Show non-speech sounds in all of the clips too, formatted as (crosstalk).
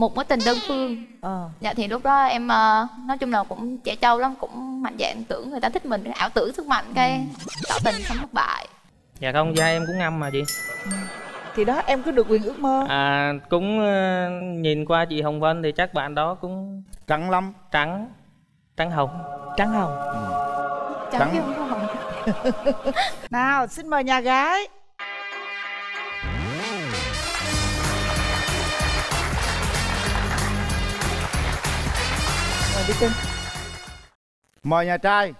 một mối tình đơn phương. Ờ. Dạ thì lúc đó em ờ, nói chung là cũng trẻ trâu lắm cũng mạnh dạn tưởng người ta thích mình ảo tưởng sức mạnh cái tỏ tình xong thất bại. Dạ không da em cũng ngâm mà chị. Thì đó em cứ được quyền ước mơ. À cũng ờ, nhìn qua chị hồng vân thì chắc bạn đó cũng trắng lắm. Trắng trắng hồng. Trắng hồng. Chẳng Trắng. chứ không có hồng. (laughs) Nào xin mời nhà gái mời đi cưng mời nhà trai.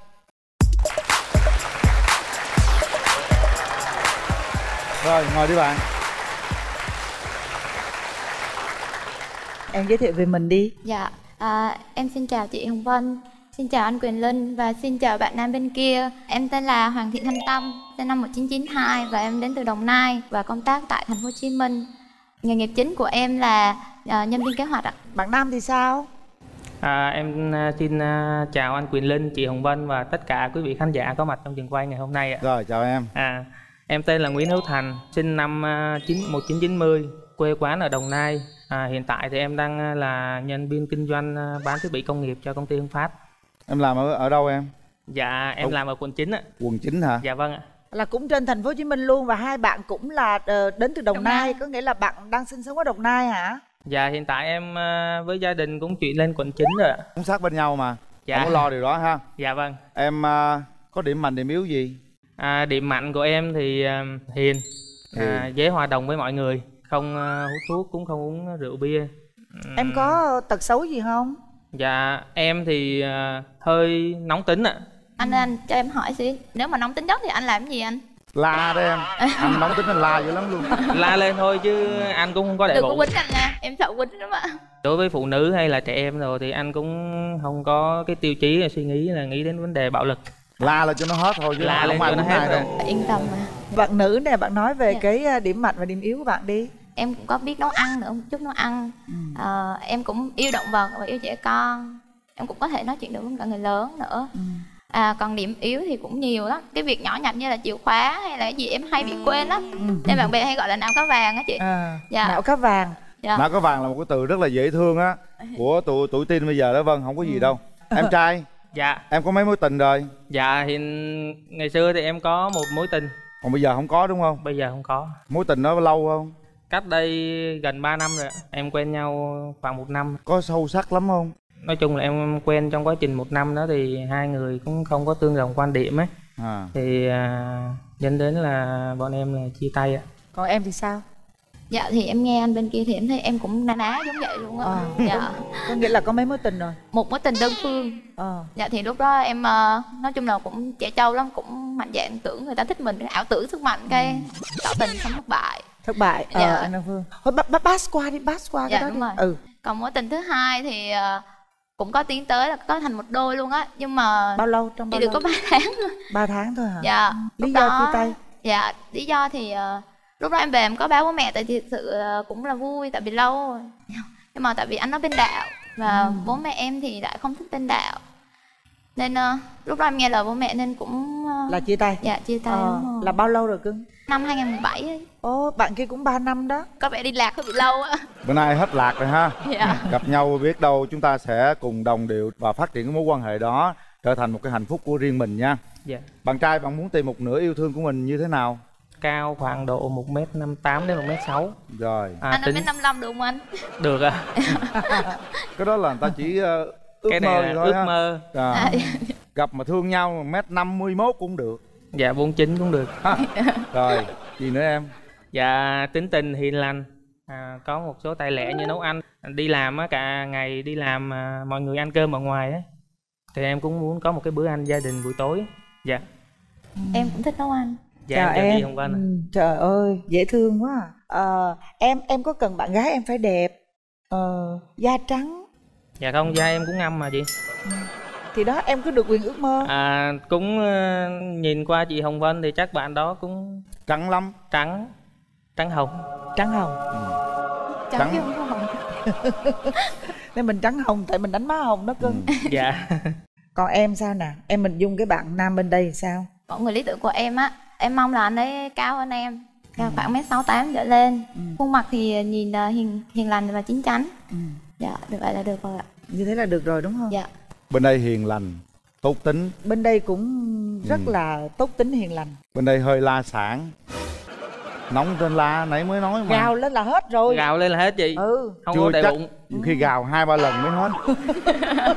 Rồi ngồi đi bạn. Em giới thiệu về mình đi. Dạ à, em xin chào chị hồng vân xin chào anh quyền linh và xin chào bạn nam bên kia. Em tên là hoàng thị thanh tâm sinh năm 1992 và em đến từ đồng nai và công tác tại thành phố hồ chí minh. Nghề nghiệp chính của em là à, nhân viên kế hoạch ạ. Bạn nam thì sao à, em ờ, xin ờ, chào anh quyền linh chị hồng vân và tất cả quý vị khán giả có mặt trong trường quay ngày hôm nay ạ rồi chào em À, em tên là Nguyễn Hữu Thành, sinh năm à, 9 1990, quê quán ở Đồng Nai. À, hiện tại thì em đang à, là nhân viên kinh doanh à, bán thiết bị công nghiệp cho công ty Hưng Phát. em làm ở ở đâu em Dạ, em Ủa? làm ở quận 9 ạ. quần chính hả Dạ vâng ạ. là cũng trên thành phố Hồ Chí Minh luôn và hai bạn cũng là ờ, đến từ Đồng, Đồng Nai. Nai. có nghĩa là bạn đang sinh sống ở Đồng Nai hả? Dạ, hiện tại em à, với gia đình cũng chuyển lên quận 9 rồi ạ. cũng sát bên nhau mà Dạ. không có lo điều đó ha Dạ vâng. em à, có điểm mạnh điểm yếu gì À, điểm mạnh của em thì à, hiền, à, dễ hòa đồng với mọi người, không à, hút thuốc cũng không uống rượu bia. Em có tật xấu gì không? Dạ, em thì à, hơi nóng tính ạ. anh anh cho em hỏi xí nếu mà nóng tính nhất thì anh làm cái gì anh la đấy em anh nóng tính anh la dữ lắm luôn La lên thôi chứ anh cũng không có để đừng có bụng. quýnh anh nha em sợ quýnh lắm ạ đối với phụ nữ hay là trẻ em rồi thì anh cũng không có cái tiêu chí là suy nghĩ là nghĩ đến vấn đề bạo lực la lên cho nó hết thôi chứ La không lên cho nó hết rồi. yên tâm mà Bạn nữ nè, bạn nói về Dạ. cái ờ, điểm mạnh và điểm yếu của bạn đi. em cũng có biết nấu ăn nữa một chút nấu ăn Ừ. Ờ, em cũng yêu động vật và yêu trẻ con em cũng có thể nói chuyện được với cả người lớn nữa Ừ. à còn điểm yếu thì cũng nhiều lắm. Cái việc nhỏ nhặt như là chìa khóa hay là cái gì em hay bị quên lắm. Nên bạn bè hay gọi là não cá vàng á chị. À, Dạ. não cá vàng. dạ. Não có vàng là một cái từ rất là dễ thương á của tụi tuổi teen bây giờ đó vâng không có gì đâu. Em trai? (laughs) Dạ. Em có mấy mối tình rồi? Dạ hiện ngày xưa thì em có một mối tình. Còn bây giờ không có đúng không? Bây giờ không có. Mối tình đó lâu không? Cách đây gần 3 năm rồi ạ. em quen nhau khoảng một năm. Có sâu sắc lắm không nói chung là em quen trong quá trình một năm đó thì hai người cũng không có tương đồng quan điểm ấy à thì à, dẫn đến là bọn em là chia tay ạ Còn em thì sao? dạ thì em nghe anh bên kia thì em thấy em cũng na ná giống vậy luôn á À. dạ (laughs) Có nghĩa là có mấy mối tình rồi. một mối tình đơn phương Ờ. dạ thì lúc đó em ờ, nói chung là cũng trẻ trâu lắm cũng mạnh dạn tưởng người ta thích mình ảo tưởng sức mạnh cái tỏ tình xong thất bại Thất bại. Dạ. Ờ, anh Phương. Thôi pass qua đi, pass qua Dạ, cái đó đúng đi. rồi. Ừ. còn mối tình thứ hai thì ờ, cũng có tiến tới là có thành một đôi luôn á nhưng mà Bao lâu trong chỉ bao được lâu? có 3 tháng thôi Ba tháng thôi hả? dạ Lý do đó- chia tay? dạ lý do thì ờ, lúc đó em về em có báo bố mẹ tại thì sự ờ, cũng là vui tại vì lâu rồi. (laughs) nhưng mà tại vì anh nói bên đạo và Ừ. bố mẹ em thì lại không thích bên đạo nên ờ, lúc đó em nghe lời bố mẹ nên cũng ờ, Là chia tay. dạ chia tay Ờ, đúng rồi. là bao lâu rồi cưng? Năm 2017 ấy. Ồ, bạn kia cũng 3 năm đó. có vẻ đi lạc hơi bị lâu á. Bữa nay hết lạc rồi ha. Dạ. Gặp nhau biết đâu chúng ta sẽ cùng đồng điệu và phát triển cái mối quan hệ đó trở thành một cái hạnh phúc của riêng mình nha. Dạ. Bạn trai bạn muốn tìm một nửa yêu thương của mình như thế nào? Cao khoảng độ một m năm tám đến một m sáu. Rồi. À, anh nói tính. bên 55 được không anh? Được ạ. (laughs) Cái đó là người ta chỉ ờ, ước cái mơ này là thôi ước ha. mơ. À, à, gặp mà thương nhau mét năm mươi mốt cũng được dạ 49 cũng được ha. (laughs) rồi gì nữa em Dạ tính tình hiền lành à, Có một số tài lẻ như nấu ăn Đi làm á, cả ngày đi làm à, Mọi người ăn cơm ở ngoài á Thì em cũng muốn có một cái bữa ăn gia đình buổi tối Dạ em cũng thích nấu ăn Dạ Chào em chào em. Vân ạ. Ừ, trời ơi, dễ thương quá. à. Ờ, em em có cần bạn gái em phải đẹp, ờ, da trắng Dạ không da em cũng ngâm mà chị thì đó em cứ được quyền ước mơ. à, Cũng ờ, nhìn qua chị Hồng Vân thì chắc bạn đó cũng trắng lắm trắng Trắng hồng Trắng hồng. chẳng Trắng. chứ không có hồng (laughs) Nên mình trắng hồng tại mình đánh má hồng đó cưng. Ừ. (laughs) Dạ Còn em sao nè? Em mình dung cái bạn nam bên đây thì sao? mọi người lý tưởng của em á em mong là anh ấy cao hơn em dạ, khoảng mét sáu tám trở lên Ừ. khuôn mặt thì nhìn ờ, hiền hiền lành và chín chắn Ừ. dạ được vậy là được rồi ạ như thế là được rồi đúng không dạ bên đây hiền lành tốt tính. Bên đây cũng rất Ừ. là tốt tính hiền lành. Bên đây hơi la sản nóng trên la nãy mới nói mà. Gào lên là hết rồi. Gào lên là hết chị. Ừ. Không Chưa có đầy chắc. bụng. nhiều khi gào hai ba lần mới hết. (laughs)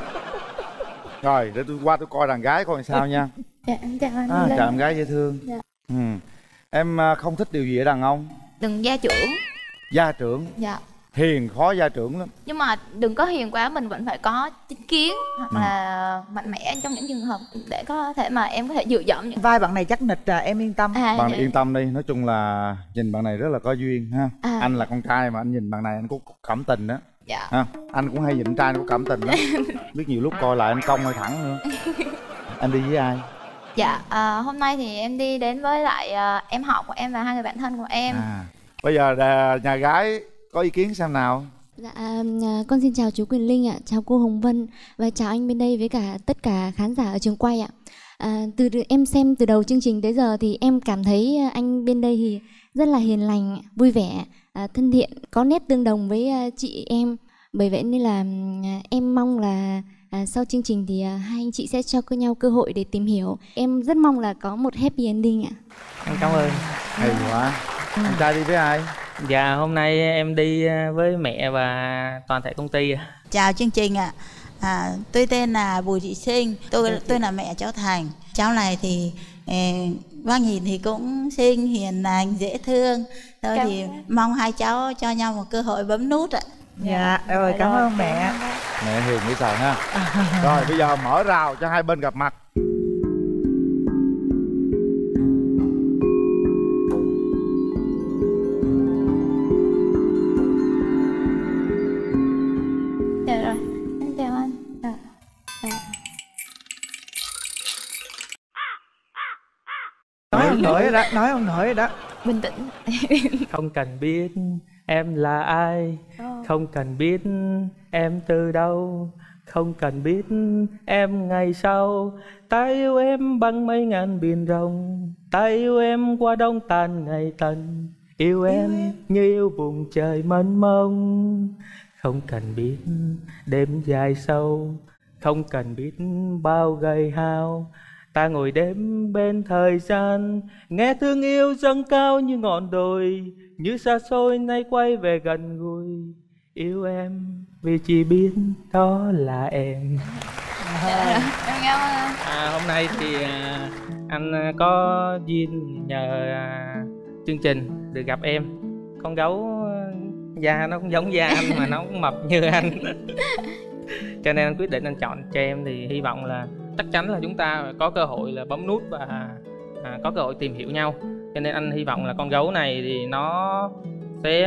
Rồi để tôi qua tôi coi đàn gái coi sao nha. Dạ em chào anh à, chào em gái dễ thương. Dạ. ừ. em à, không thích điều gì ở đàn ông? Đừng gia trưởng. Gia trưởng. Dạ hiền khó gia trưởng lắm. Nhưng mà đừng có hiền quá mình vẫn phải có chính kiến hoặc Ừ. là mạnh mẽ trong những trường hợp để có thể mà em có thể dựa dẫm những vai bạn này chắc nịch à em yên tâm. À, bạn dạ. yên tâm đi nói chung là nhìn bạn này rất là có duyên ha. À. anh là con trai mà anh nhìn bạn này anh cũng cảm tình đó dạ. Ha anh cũng hay nhìn trai anh có cảm tình lắm. (laughs) Biết nhiều lúc coi lại anh cong hay thẳng nữa. Anh đi với ai? Dạ à, hôm nay thì em đi đến với lại à, em họ của em và hai người bạn thân của em. À bây giờ à, nhà gái có ý kiến xem nào Dạ, à, con xin chào chú Quyền Linh ạ, chào cô Hồng Vân và chào anh bên đây với cả tất cả khán giả ở trường quay ạ. À, từ em xem từ đầu chương trình tới giờ thì em cảm thấy à, anh bên đây thì rất là hiền lành, vui vẻ, à, thân thiện, có nét tương đồng với à, chị em. Bởi vậy nên là à, em mong là à, sau chương trình thì à, hai anh chị sẽ cho cơ nhau cơ hội để tìm hiểu. Em rất mong là có một happy ending ạ. em cảm ơn hay quá anh trai đi với ai dạ hôm nay em đi à, với mẹ và toàn thể công ty ạ. Chào chương trình ạ. À, tôi tên là Bùi Thị Sinh, tôi tôi là mẹ cháu Thành. Cháu này thì eh, bác nhìn thì cũng xinh, hiền lành, dễ thương. Thôi Cảm thì ơn. mong hai cháu cho nhau một cơ hội bấm nút ạ. dạ rồi cảm ơn mẹ mẹ hiền nghĩ sao ha rồi bây giờ mở rào cho hai bên gặp mặt nội rồi đó (laughs) nói ông nội rồi đó. Bình tĩnh. (laughs) Không cần biết em là ai không cần biết em từ đâu không cần biết em ngày sau. Ta yêu em bằng mấy ngàn biển rộng ta yêu em qua đông tàn ngày tận. Yêu em. như yêu vùng trời mênh mông. Không cần biết đêm dài sâu không cần biết bao gầy hao ta ngồi đêm bên thời gian nghe thương yêu dâng cao như ngọn đồi như xa xôi nay quay về gần gũi. Yêu em vì chỉ biết đó là em. Em cảm ơn à, hôm nay thì à, anh à, có duyên nhờ à, chương trình được gặp em. Con gấu à, da nó cũng giống da anh mà nó cũng mập như anh. (laughs) Cho nên anh quyết định anh chọn cho em thì hy vọng là chắc chắn là chúng ta có cơ hội là bấm nút và à, có cơ hội tìm hiểu nhau. Cho nên anh hy vọng là con gấu này thì nó sẽ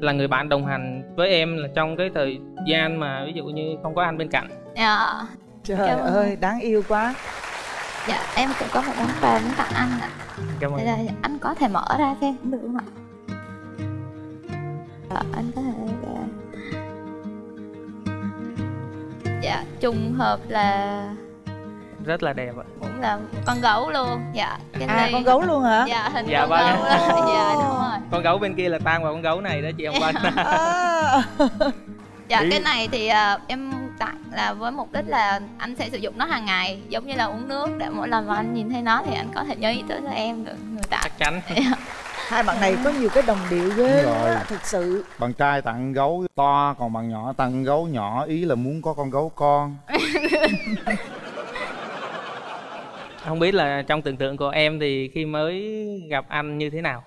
là người bạn đồng hành với em là trong cái thời gian mà ví dụ như không có anh bên cạnh. Dạ. Trời Cảm ơi đáng yêu quá. Dạ em cũng có một món quà muốn tặng anh ạ. Cảm ơn. Đây là anh có thể mở ra xem cũng được không ạ? Dạ, anh có thể dạ. dạ trùng hợp là rất là đẹp ạ. Cũng là con gấu luôn dạ. Cái à này con gấu luôn hả? Dạ hình Dạ, con vâng. gấu luôn (laughs) dạ đúng rồi. Con gấu bên kia là tan vào con gấu này đó chị ông à, (laughs) dạ. Ý- cái này thì à, em tặng là với mục đích là anh sẽ sử dụng nó hàng ngày giống như là uống nước để mỗi lần mà anh nhìn thấy nó thì anh có thể nhớ ý tới là em được người tặng. Chắc chắn. Hai bạn này có nhiều cái đồng điệu ghê rồi. á, thực sự. Bạn trai tặng gấu to còn bạn nhỏ tặng gấu nhỏ ý là muốn có con gấu con (laughs) không biết là trong tưởng tượng của em thì khi mới gặp anh như thế nào?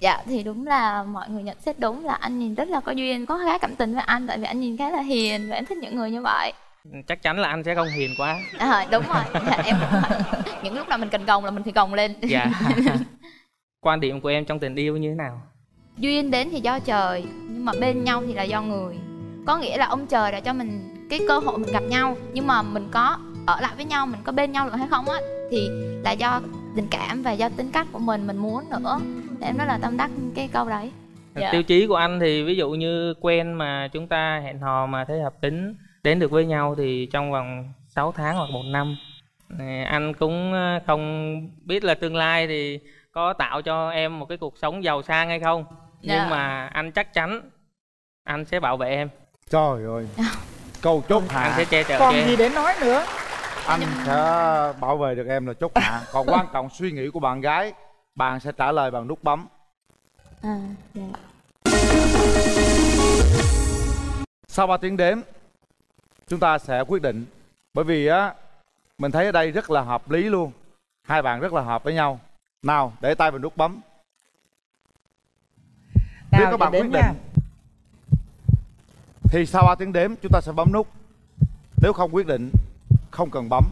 Dạ thì đúng là mọi người nhận xét đúng là anh nhìn rất là có duyên có khá cảm tình với anh tại vì anh nhìn khá là hiền và em thích những người như vậy. Chắc chắn là anh sẽ không hiền quá. À, đúng rồi. Dạ, em những lúc nào mình cần gồng là mình phải gồng lên. Dạ. (laughs) Quan điểm của em trong tình yêu như thế nào? Duyên đến thì do trời nhưng mà bên nhau thì là do người. Có nghĩa là ông trời đã cho mình cái cơ hội mình gặp nhau nhưng mà mình có ở lại với nhau mình có bên nhau được hay không á thì là do tình cảm và do tính cách của mình mình muốn nữa. Nên em rất là tâm đắc cái câu đấy. Dạ. tiêu chí của anh thì ví dụ như quen mà chúng ta hẹn hò mà thấy hợp tính đến được với nhau thì trong vòng 6 tháng hoặc một năm anh cũng ờ, không biết là tương lai thì có tạo cho em một cái cuộc sống giàu sang hay không. Dạ. nhưng mà anh chắc chắn anh sẽ bảo vệ em. Trời ơi. (laughs) Câu chốt anh hạ. sẽ che chở còn gì để nói nữa anh sẽ bảo vệ được em là chốt hạ. Còn quan trọng suy nghĩ của bạn gái bạn sẽ trả lời bằng nút bấm. À dạ. Sau 3 tiếng đếm chúng ta sẽ quyết định. Bởi vì á mình thấy ở đây rất là hợp lý luôn. Hai bạn rất là hợp với nhau. Nào để tay vào nút bấm. Nếu Nào, các bạn quyết định. nha. thì sau 3 tiếng đếm chúng ta sẽ bấm nút. Nếu không quyết định không cần bấm.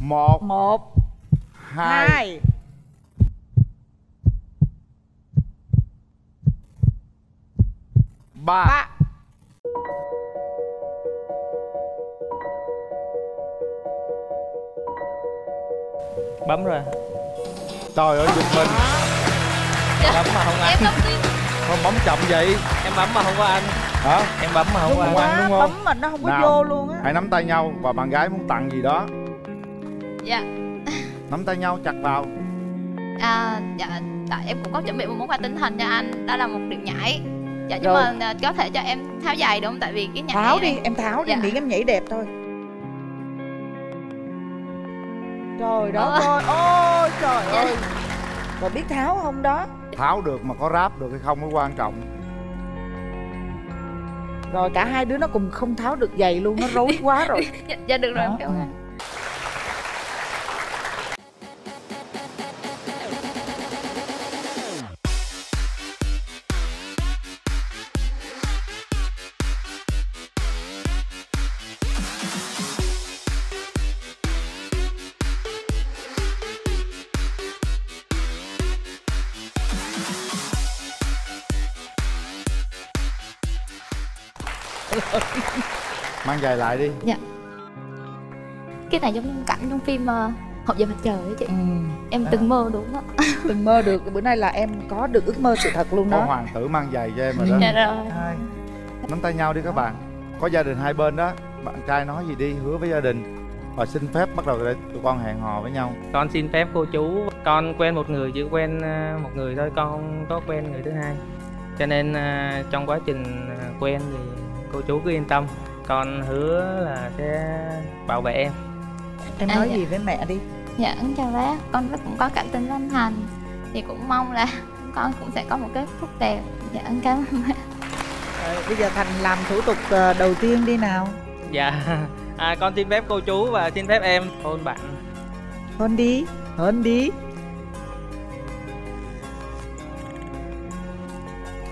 Một một hai hai. ba. Ba. Bấm rồi. Trời ơi giật mình. Bấm mà không ăn. em bấm đi không bấm chậm vậy. Em bấm mà không có ăn hả em bấm mà không đúng ăn đúng không? bấm mà nó không có Nào. vô luôn á hãy nắm tay nhau và bạn gái muốn tặng gì đó dạ nắm tay nhau chặt vào à, dạ tại em cũng có chuẩn bị một món quà tinh thần cho anh đó là một điệu nhảy dạ nhưng Rồi. mà à, có thể cho em tháo giày đúng không tại vì cái nhảy tháo này đi em tháo đi Dạ. miễn em nhảy đẹp thôi trời đất Ờ. ơi ôi trời Dạ. ơi rồi biết tháo không đó tháo được mà có ráp được hay không mới quan trọng rồi cả hai đứa nó cùng không tháo được giày luôn nó rối quá rồi. (laughs) Dạ, dạ được rồi Đó, giày lại đi. Cái này giống như cảnh trong phim uh, hộp giờ mặt trời ấy chị. Ừ. em Đó. từng mơ đúng á. (laughs) Từng mơ được. Bữa nay là em có được ước mơ sự thật luôn có đó hoàng tử mang giày cho em rồi đó. Dạ rồi. Nắm tay nhau đi các bạn. Có gia đình hai bên đó. Bạn trai nói gì đi hứa với gia đình. Và xin phép bắt đầu để tụi con hẹn hò với nhau. Con xin phép cô chú. Con quen một người chỉ quen à, một người thôi. Con không có quen người thứ hai. Cho nên à, trong quá trình à, quen thì cô chú cứ yên tâm con hứa là sẽ bảo vệ em. Em À, nói dạ. gì với mẹ đi? Dạ con chào bác. Con cũng có cảm tình với anh thành thì cũng mong là (laughs) con cũng sẽ có một kết thúc đẹp. Dạ con cảm ơn bác. Rồi, bây giờ thành làm thủ tục ờ, đầu tiên đi nào. Dạ. À, con xin phép cô chú và xin phép em hôn bạn. Hôn đi hôn đi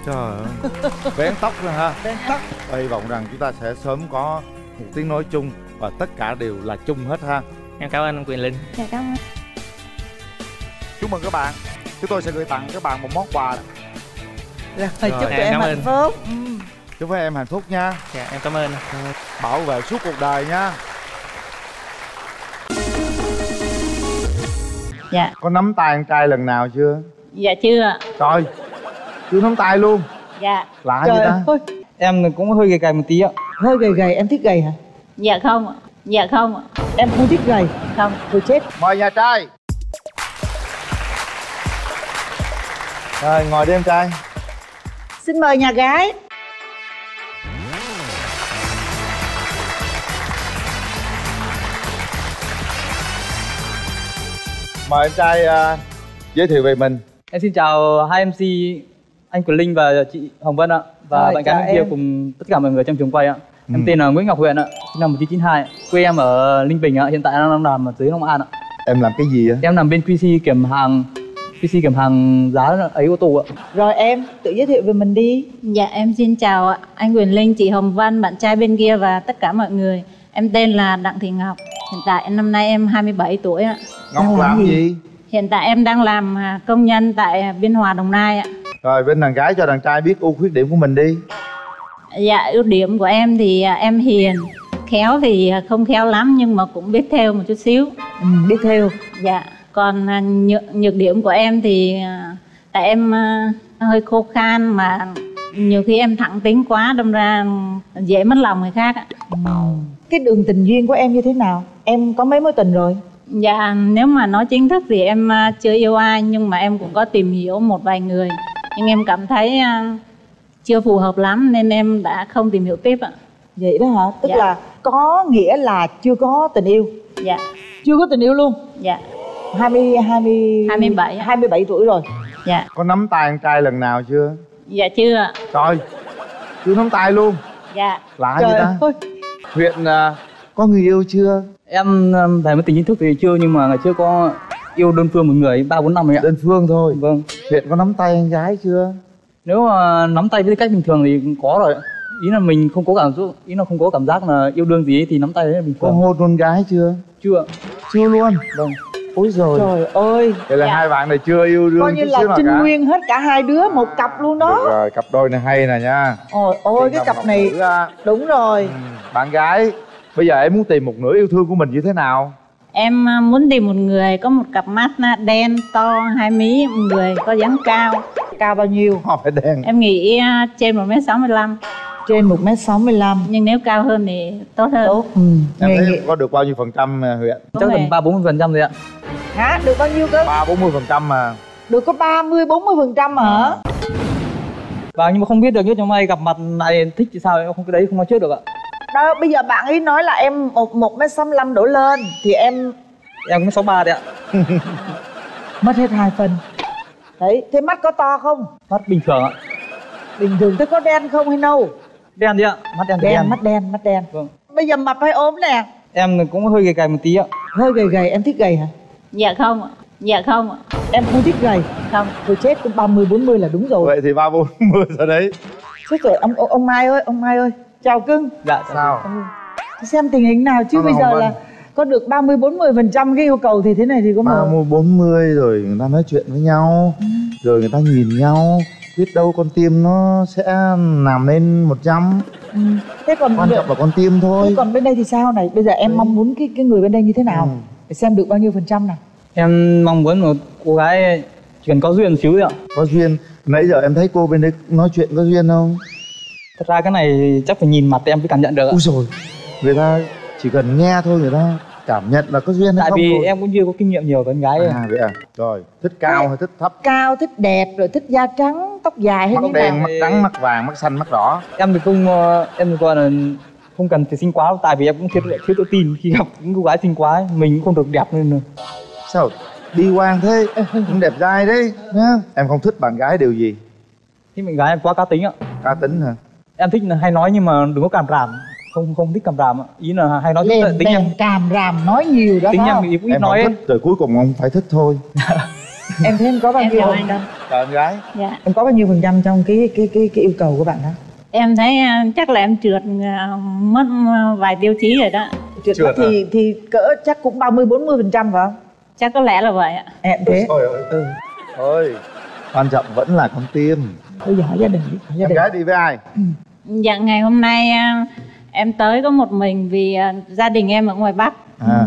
trời ơi. (laughs) Vén tóc ra ha. Bên tóc. Hy vọng rằng chúng ta sẽ sớm có một tiếng nói chung và tất cả đều là chung hết ha. Em cảm ơn anh quyền linh. Dạ cảm ơn. Chúc mừng các bạn. Chúng tôi sẽ gửi tặng các bạn một món quà. Rồi, Rồi, chúc tụi em em hạnh ơn. phúc. Ừ. chúc các em hạnh phúc nha. Dạ em cảm ơn. Bảo vệ suốt cuộc đời nha. Dạ, có nắm tay anh trai lần nào chưa? Dạ chưa ạ. Chưa nắm tay luôn. Dạ, lạ trời vậy ta? ơi. Em cũng hơi gầy gầy một tí ạ. Hơi gầy gầy em thích gầy hả? Dạ không ạ. Dạ không ạ. em không thích gầy. Không. tôi chết. Mời nhà trai. Rồi ngồi đi em trai. Xin mời nhà gái. Mời em trai à, giới thiệu về mình. Em xin chào hai mc anh Quyền Linh và chị Hồng Vân ạ và Rồi, bạn gái bên kia cùng tất cả mọi người trong trường quay ạ Ừ. em tên là Nguyễn Ngọc Huyền ạ sinh năm 1992 ạ. quê em ở Ninh Bình ạ hiện tại đang làm ở dưới Long An ạ em làm cái gì á em làm bên QC kiểm hàng QC kiểm hàng giá ấy ô tô ạ rồi em tự giới thiệu về mình đi Dạ em xin chào ạ. anh Quyền Linh, chị Hồng Văn, bạn trai bên kia và tất cả mọi người. Em tên là Đặng Thị Ngọc. Hiện tại năm nay em 27 tuổi ạ. ngọc Đang làm làm gì? gì Hiện tại em đang làm à, công nhân tại à, Biên Hòa Đồng Nai ạ. Rồi bên đàn gái cho đàn trai biết ưu khuyết điểm của mình đi Dạ ưu điểm của em thì à, em hiền, khéo thì à, không khéo lắm nhưng mà cũng biết theo một chút xíu. ừ, biết theo Dạ, còn à, nhược, nhược điểm của em thì tại em hơi khô khan mà nhiều khi em thẳng tính quá đâm ra dễ mất lòng người khác ạ. cái đường tình duyên của em như thế nào em có mấy mối tình rồi Dạ, nếu mà nói chính thức thì em chưa yêu ai nhưng mà em cũng có tìm hiểu một vài người. Nhưng em cảm thấy à, chưa phù hợp lắm nên em đã không tìm hiểu tiếp ạ. vậy đó hả? Tức Dạ. là có nghĩa là chưa có tình yêu. Dạ, chưa có tình yêu luôn. Dạ, 20 20 27 ạ. 27 tuổi rồi. Dạ, có nắm tay con trai lần nào chưa? Dạ chưa ạ. trời chưa nắm tay luôn. Dạ, lạ vậy trời ta. ơi. Huyện à, có người yêu chưa? Em về mối tình chính thức thì chưa nhưng mà ngày trước có yêu đơn phương một người ba bốn năm rồi ạ. đơn phương thôi Vâng. huyện có nắm tay anh gái chưa Nếu mà nắm tay với cách bình thường thì có rồi. Ý là mình không có cảm xúc, ý là không có cảm giác là yêu đương gì ấy, thì nắm tay đấy là bình có thường. hôn con gái chưa Chưa. chưa luôn Vâng. ôi rồi trời ơi vậy là Dạ. hai bạn này chưa yêu đương coi như là trinh nguyên hết cả hai đứa một cặp luôn Được đó rồi cặp đôi này hay nè nha ôi ôi cái cặp này đúng rồi Ừ, bạn gái bây giờ em muốn tìm một nửa yêu thương của mình như thế nào em à, muốn tìm một người có một cặp mắt à, đen to hai mí, một người có dáng cao. cao bao nhiêu? Họ phải đen. Em nghĩ à, trên 1m65 trên 1m65 nhưng nếu cao hơn thì tốt hơn. tốt. Ừ. em nghề thấy có được bao nhiêu phần trăm à, huyện Chắc ba bốn mươi phần trăm rồi ạ. hả? Được bao nhiêu cơ? Ba bốn mươi phần trăm mà. Được có 30 40 phần trăm hả? Và nhưng mà không biết được nhất trong may gặp mặt này thích thì sao? Em không cái đấy không nói trước được ạ. Đó bây giờ bạn ấy nói là em một một mét sáu đổ lên thì em Em cũng sáu ba đấy ạ. (laughs) mất hết hai phần đấy thế mắt có to không Mắt bình thường ạ. bình thường thế có đen không hay nâu Đen đi ạ. Mắt đen đen đen. mắt đen mắt đen Vâng. bây giờ mập hay ốm nè Em cũng hơi gầy gầy một tí ạ. hơi gầy gầy em thích gầy hả Dạ không ạ. Dạ không ạ. em không thích gầy Không. tôi chết cũng 30 40 là đúng rồi vậy thì ba bốn mươi rồi đấy chết rồi ông ông Mai ơi ông Mai ơi chào cưng. Dạ. sao? Xem tình hình nào chứ Không, bây không, giờ Vân. là có được 30 40 phần trăm cái yêu cầu thì thế này thì có ba mà mươi bốn mươi rồi người ta nói chuyện với nhau rồi người ta nhìn nhau biết đâu con tim nó sẽ nằm lên 100 ừ. thế còn quan trọng là con tim thế thôi còn bên đây thì sao này? Bây giờ em mong muốn cái cái người bên đây như thế nào? Ừ. để xem được bao nhiêu phần trăm nào. Em mong muốn một cô gái chỉ cần có duyên xíu ạ. có duyên. Nãy giờ em thấy cô bên đấy nói chuyện có duyên không Thật ra cái này chắc phải nhìn mặt em mới cảm nhận được ạ. ui rồi người ta chỉ cần nghe thôi người ta cảm nhận là có duyên hay Tại không vì rồi. em cũng chưa có kinh nghiệm nhiều với con gái ấy. à vậy à rồi thích cao hay thích thấp cao thích đẹp rồi thích da trắng tóc dài hay mắt như đen nào mắt trắng mắt vàng mắt xanh mắt đỏ Em thì không ờ, em thì gọi là không cần phải xinh quá đâu, tại vì em cũng thiếu thiếu tự tin khi gặp những cô gái xinh quá ấy. mình cũng không được đẹp nên là sao đi quan thế cũng đẹp trai đấy nhá em không thích bạn gái điều gì khi mình gái em quá cá tính ạ. cá tính hả Em thích là hay nói nhưng mà đừng có cảm ràm, không không thích cảm ràm ạ. Ý là hay nói lên tính em đèn càm ràm nói nhiều đó tính em thì cũng ít em nói thích rồi cuối cùng ông phải thích thôi. (laughs) Em thấy em có bao Em nhiêu phần trăm em gái. Dạ. em có bao nhiêu phần trăm trong cái cái cái cái yêu cầu của bạn đó? Em thấy à, chắc là em trượt à, mất à, vài tiêu chí rồi đó. trượt Trượt thì thì cỡ chắc cũng 30 40 phần trăm phải không? Chắc có lẽ là vậy ạ. em thế. Ôi ôi. ừ thôi quan trọng vẫn là con tim. Bây giờ hỏi gia đình đi hỏi gia em đình. gái đi với ai Dạ ngày hôm nay à, em tới có một mình vì à, gia đình em ở ngoài Bắc. à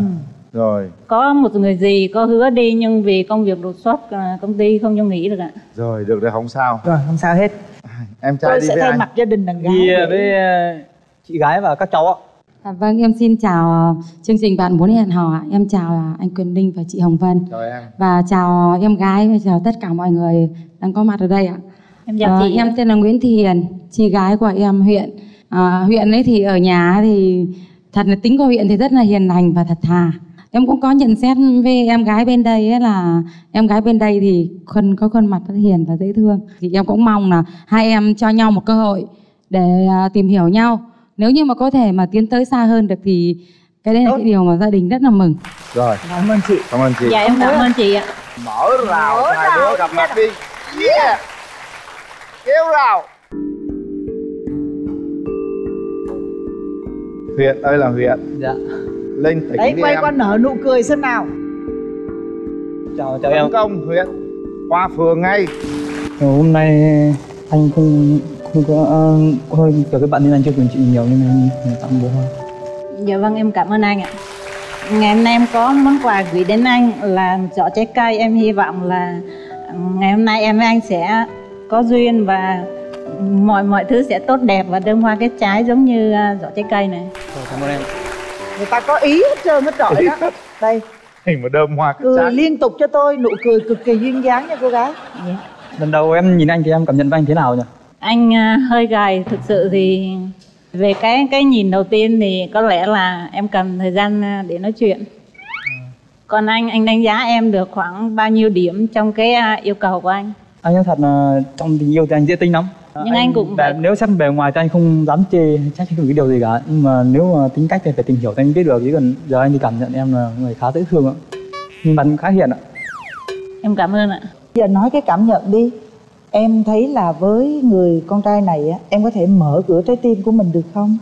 rồi Có một người gì có hứa đi nhưng vì công việc đột xuất à, công ty không cho nghỉ được ạ. rồi được rồi không sao rồi không sao hết em trai tôi đi sẽ với thay ai mặt gia đình đàn gái Đi để- với chị gái và các cháu ạ. À, vâng, em xin chào chương trình Bạn muốn hẹn hò ạ. Em chào anh Quyền Linh và chị Hồng Vân. chào em Và chào em gái và chào tất cả mọi người đang có mặt ở đây ạ. Em chào Ờ, chị. em tên là Nguyễn Thị Hiền, chị gái của em huyện. À, huyện ấy thì ở nhà thì thật là tính của huyện thì rất là hiền lành và thật thà. Em cũng có nhận xét về em gái bên đây ấy là em gái bên đây thì khuôn có khuôn mặt rất hiền và dễ thương. Thì em cũng mong là hai em cho nhau một cơ hội để à, tìm hiểu nhau. Nếu như mà có thể mà tiến tới xa hơn được thì cái đấy là Tốt. cái điều mà gia đình rất là mừng. rồi cảm ơn chị cảm ơn chị Dạ em cảm ơn chị ạ. mở rào hai đứa gặp mặt đi yeah kéo rào huyện ơi là huyện Dạ. lên tỉnh đấy đi quay em qua nở nụ cười xem nào Chào chào em. công huyện qua phường ngay Ờ, hôm nay anh không không có uh, hơi kiểu các bạn nên anh chưa quyền chị nhiều nên anh anh tặng bố hoa. Dạ vâng em cảm ơn anh ạ. Ngày hôm nay em có món quà gửi đến anh là giỏ trái cây. Em hy vọng là ừ, ngày hôm nay em với anh sẽ có duyên và mọi mọi thứ sẽ tốt đẹp và đơm hoa kết trái giống như à, giỏ trái cây này. Rồi, cảm ơn em. người ta có ý hết trơn hết trọi đó đây Hay mà đơm hoa cười sáng. liên tục cho tôi nụ cười cực kỳ duyên dáng nha cô gái Dạ. lần đầu em nhìn anh thì em cảm nhận với anh thế nào nhỉ anh à, hơi gầy thực sự thì về cái cái nhìn đầu tiên thì có lẽ là em cần thời gian à, để nói chuyện còn anh anh đánh giá em được khoảng bao nhiêu điểm trong cái à, yêu cầu của anh anh nói thật là trong tình yêu thì anh dễ tính lắm. Nhưng anh cũng bề- vậy. nếu xét bề ngoài thì anh không dám chê trách hay cái điều gì cả. Nhưng mà nếu mà tính cách thì phải tìm hiểu thì anh biết được chứ còn giờ anh thì cảm nhận em là người khá dễ thương ạ. Nhưng mà khá hiền ạ. Em cảm ơn ạ. Giờ nói cái cảm nhận đi. Em thấy là với người con trai này á em có thể mở cửa trái tim của mình được không?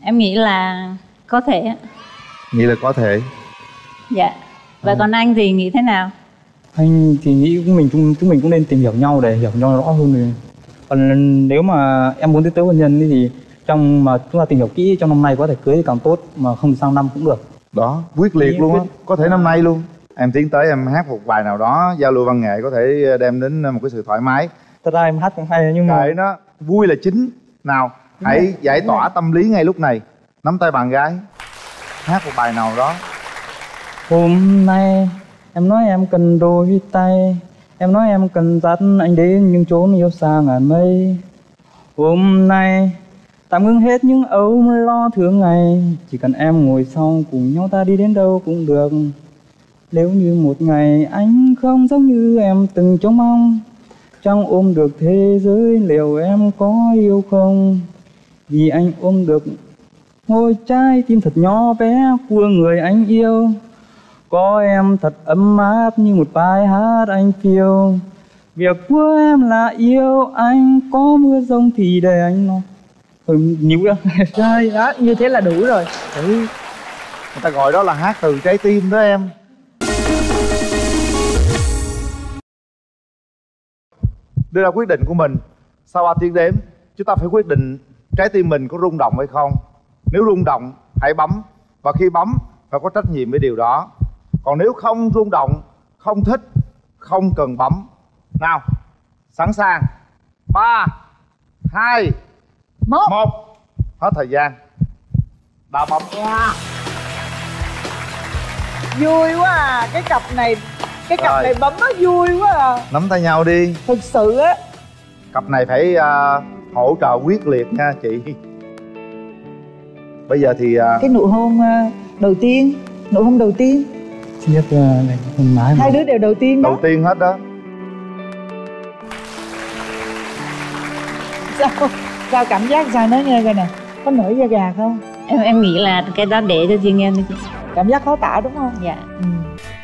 Em nghĩ là có thể ạ. Nghĩ là có thể. dạ. Và còn anh thì nghĩ thế nào anh thì nghĩ chúng mình chúng, chúng mình cũng nên tìm hiểu nhau để hiểu nhau rõ hơn rồi còn nếu mà em muốn tiến tới hôn nhân thì trong mà chúng ta tìm hiểu kỹ trong năm nay có thể cưới thì càng tốt mà không thì sang năm cũng được Đó, quyết liệt luôn á. quyết- Có thể năm nay luôn. Em tiến tới em hát một bài nào đó giao lưu văn nghệ có thể đem đến một cái sự thoải mái. thật ra em hát cũng hay nhưng mà Kệ nó vui là chính. Nào, hãy giải tỏa tâm lý ngay lúc này. Nắm tay bạn gái. Hát một bài nào đó. Hôm nay em nói em cần đôi tay. Em nói em cần dắt anh đến những chốn yêu xa ngàn mây. Hôm nay, tạm ngưng hết những âu lo thường ngày. Chỉ cần em ngồi sau cùng nhau ta đi đến đâu cũng được. Nếu như một ngày anh không giống như em từng trông mong, Chẳng ôm được thế giới liệu em có yêu không? Vì anh ôm được ngôi trái tim thật nhỏ bé của người anh yêu có em thật ấm áp như một bài hát anh phiêu Việc của em là yêu anh Có mưa rông thì để anh lo Thôi níu ra rồi đó như thế là đủ rồi Ừ. Người ta gọi đó là hát từ trái tim đó em. Đưa ra quyết định của mình. Sau 3 tiếng đếm, chúng ta phải quyết định trái tim mình có rung động hay không. Nếu rung động, hãy bấm. Và khi bấm, phải có trách nhiệm với điều đó. Còn nếu không rung động, không thích, không cần bấm. Nào, sẵn sàng. 3, 2, một 1. Hết thời gian. Đã bấm. vui quá à cái cặp này cái cặp Rồi. này bấm nó vui quá à Nắm tay nhau đi. thực sự á Cặp này phải à, hỗ trợ quyết liệt nha chị. Bây giờ thì à, cái nụ hôn à, đầu tiên nụ hôn đầu tiên Là này hôn mái mà. Hai đứa đều đầu tiên đó. Đầu tiên hết đó. (laughs) sao sao cảm giác sao? Nói nghe coi nè. Có nổi da gà không? Em em nghĩ là cái đó để cho riêng em đi chị. Cảm giác khó tả đúng không? Dạ. Ừ.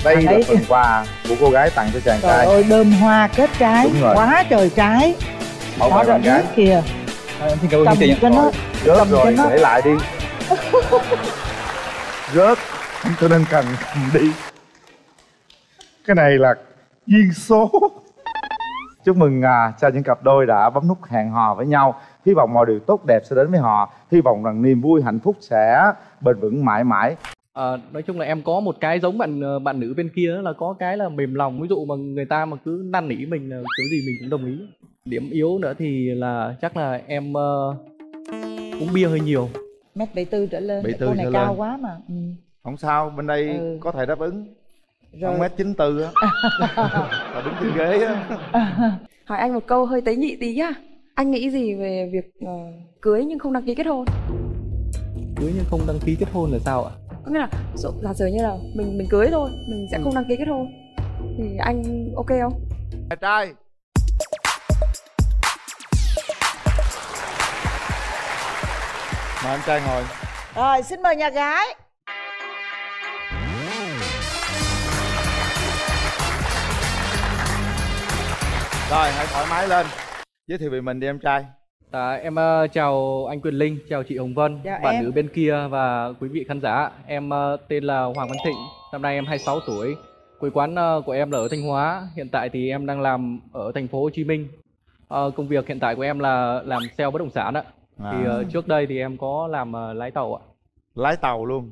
Đây là phần quà của cô gái tặng cho chàng trời trai. ơi đơm hoa kết trái. Quá trời trái. Bảo đó rồi gái. kìa. À, em xin cảm ơn cầm ạ. cho nó. Rớt cầm rồi, nó. để lại đi. (laughs) Rớt, cho nên cần cầm đi. Cái này là duyên số. Chúc mừng à, cho những cặp đôi đã bấm nút hẹn hò với nhau. Hy vọng mọi điều tốt đẹp sẽ đến với họ. Hy vọng rằng niềm vui hạnh phúc sẽ bền vững mãi mãi. Ờ, nói chung là em có một cái giống bạn ờ, bạn nữ bên kia là có cái là mềm lòng ví dụ mà người ta mà cứ năn nỉ mình là kiểu gì mình cũng đồng ý điểm yếu nữa thì là chắc là em ờ, uống bia hơi nhiều mét bảy tư trở lên 74 cô này cao lên. quá mà ừ. Không sao, bên đây Ừ. có thể đáp ứng. Rồi. Không mét chín tư á. là đứng trên ghế á. (laughs) Hỏi anh một câu hơi tế nhị tí nhá. Anh nghĩ gì về việc ờ, cưới nhưng không đăng ký kết hôn? cưới nhưng không đăng ký kết hôn là sao ạ Có nghĩa là dụ- giả sử như là mình mình cưới thôi, mình sẽ không đăng ký kết hôn. Thì anh ok không? Nhà trai. Mời anh trai ngồi. rồi xin mời nhà gái Rồi, hãy thoải mái lên. Giới thiệu về mình đi em trai. Dạ, em ờ, chào anh Quyền Linh, chào chị Hồng Vân, Chào bạn em. nữ bên kia và quý vị khán giả. Em ờ, tên là Hoàng Văn Thịnh, năm nay em 26 tuổi. Quê quán ờ, của em là ở Thanh Hóa, hiện tại thì em đang làm ở thành phố Hồ Chí Minh. Ờ, công việc hiện tại của em là làm sale bất động sản ạ. Thì À. ờ, trước đây thì em có làm ờ, lái tàu ạ. Lái tàu luôn.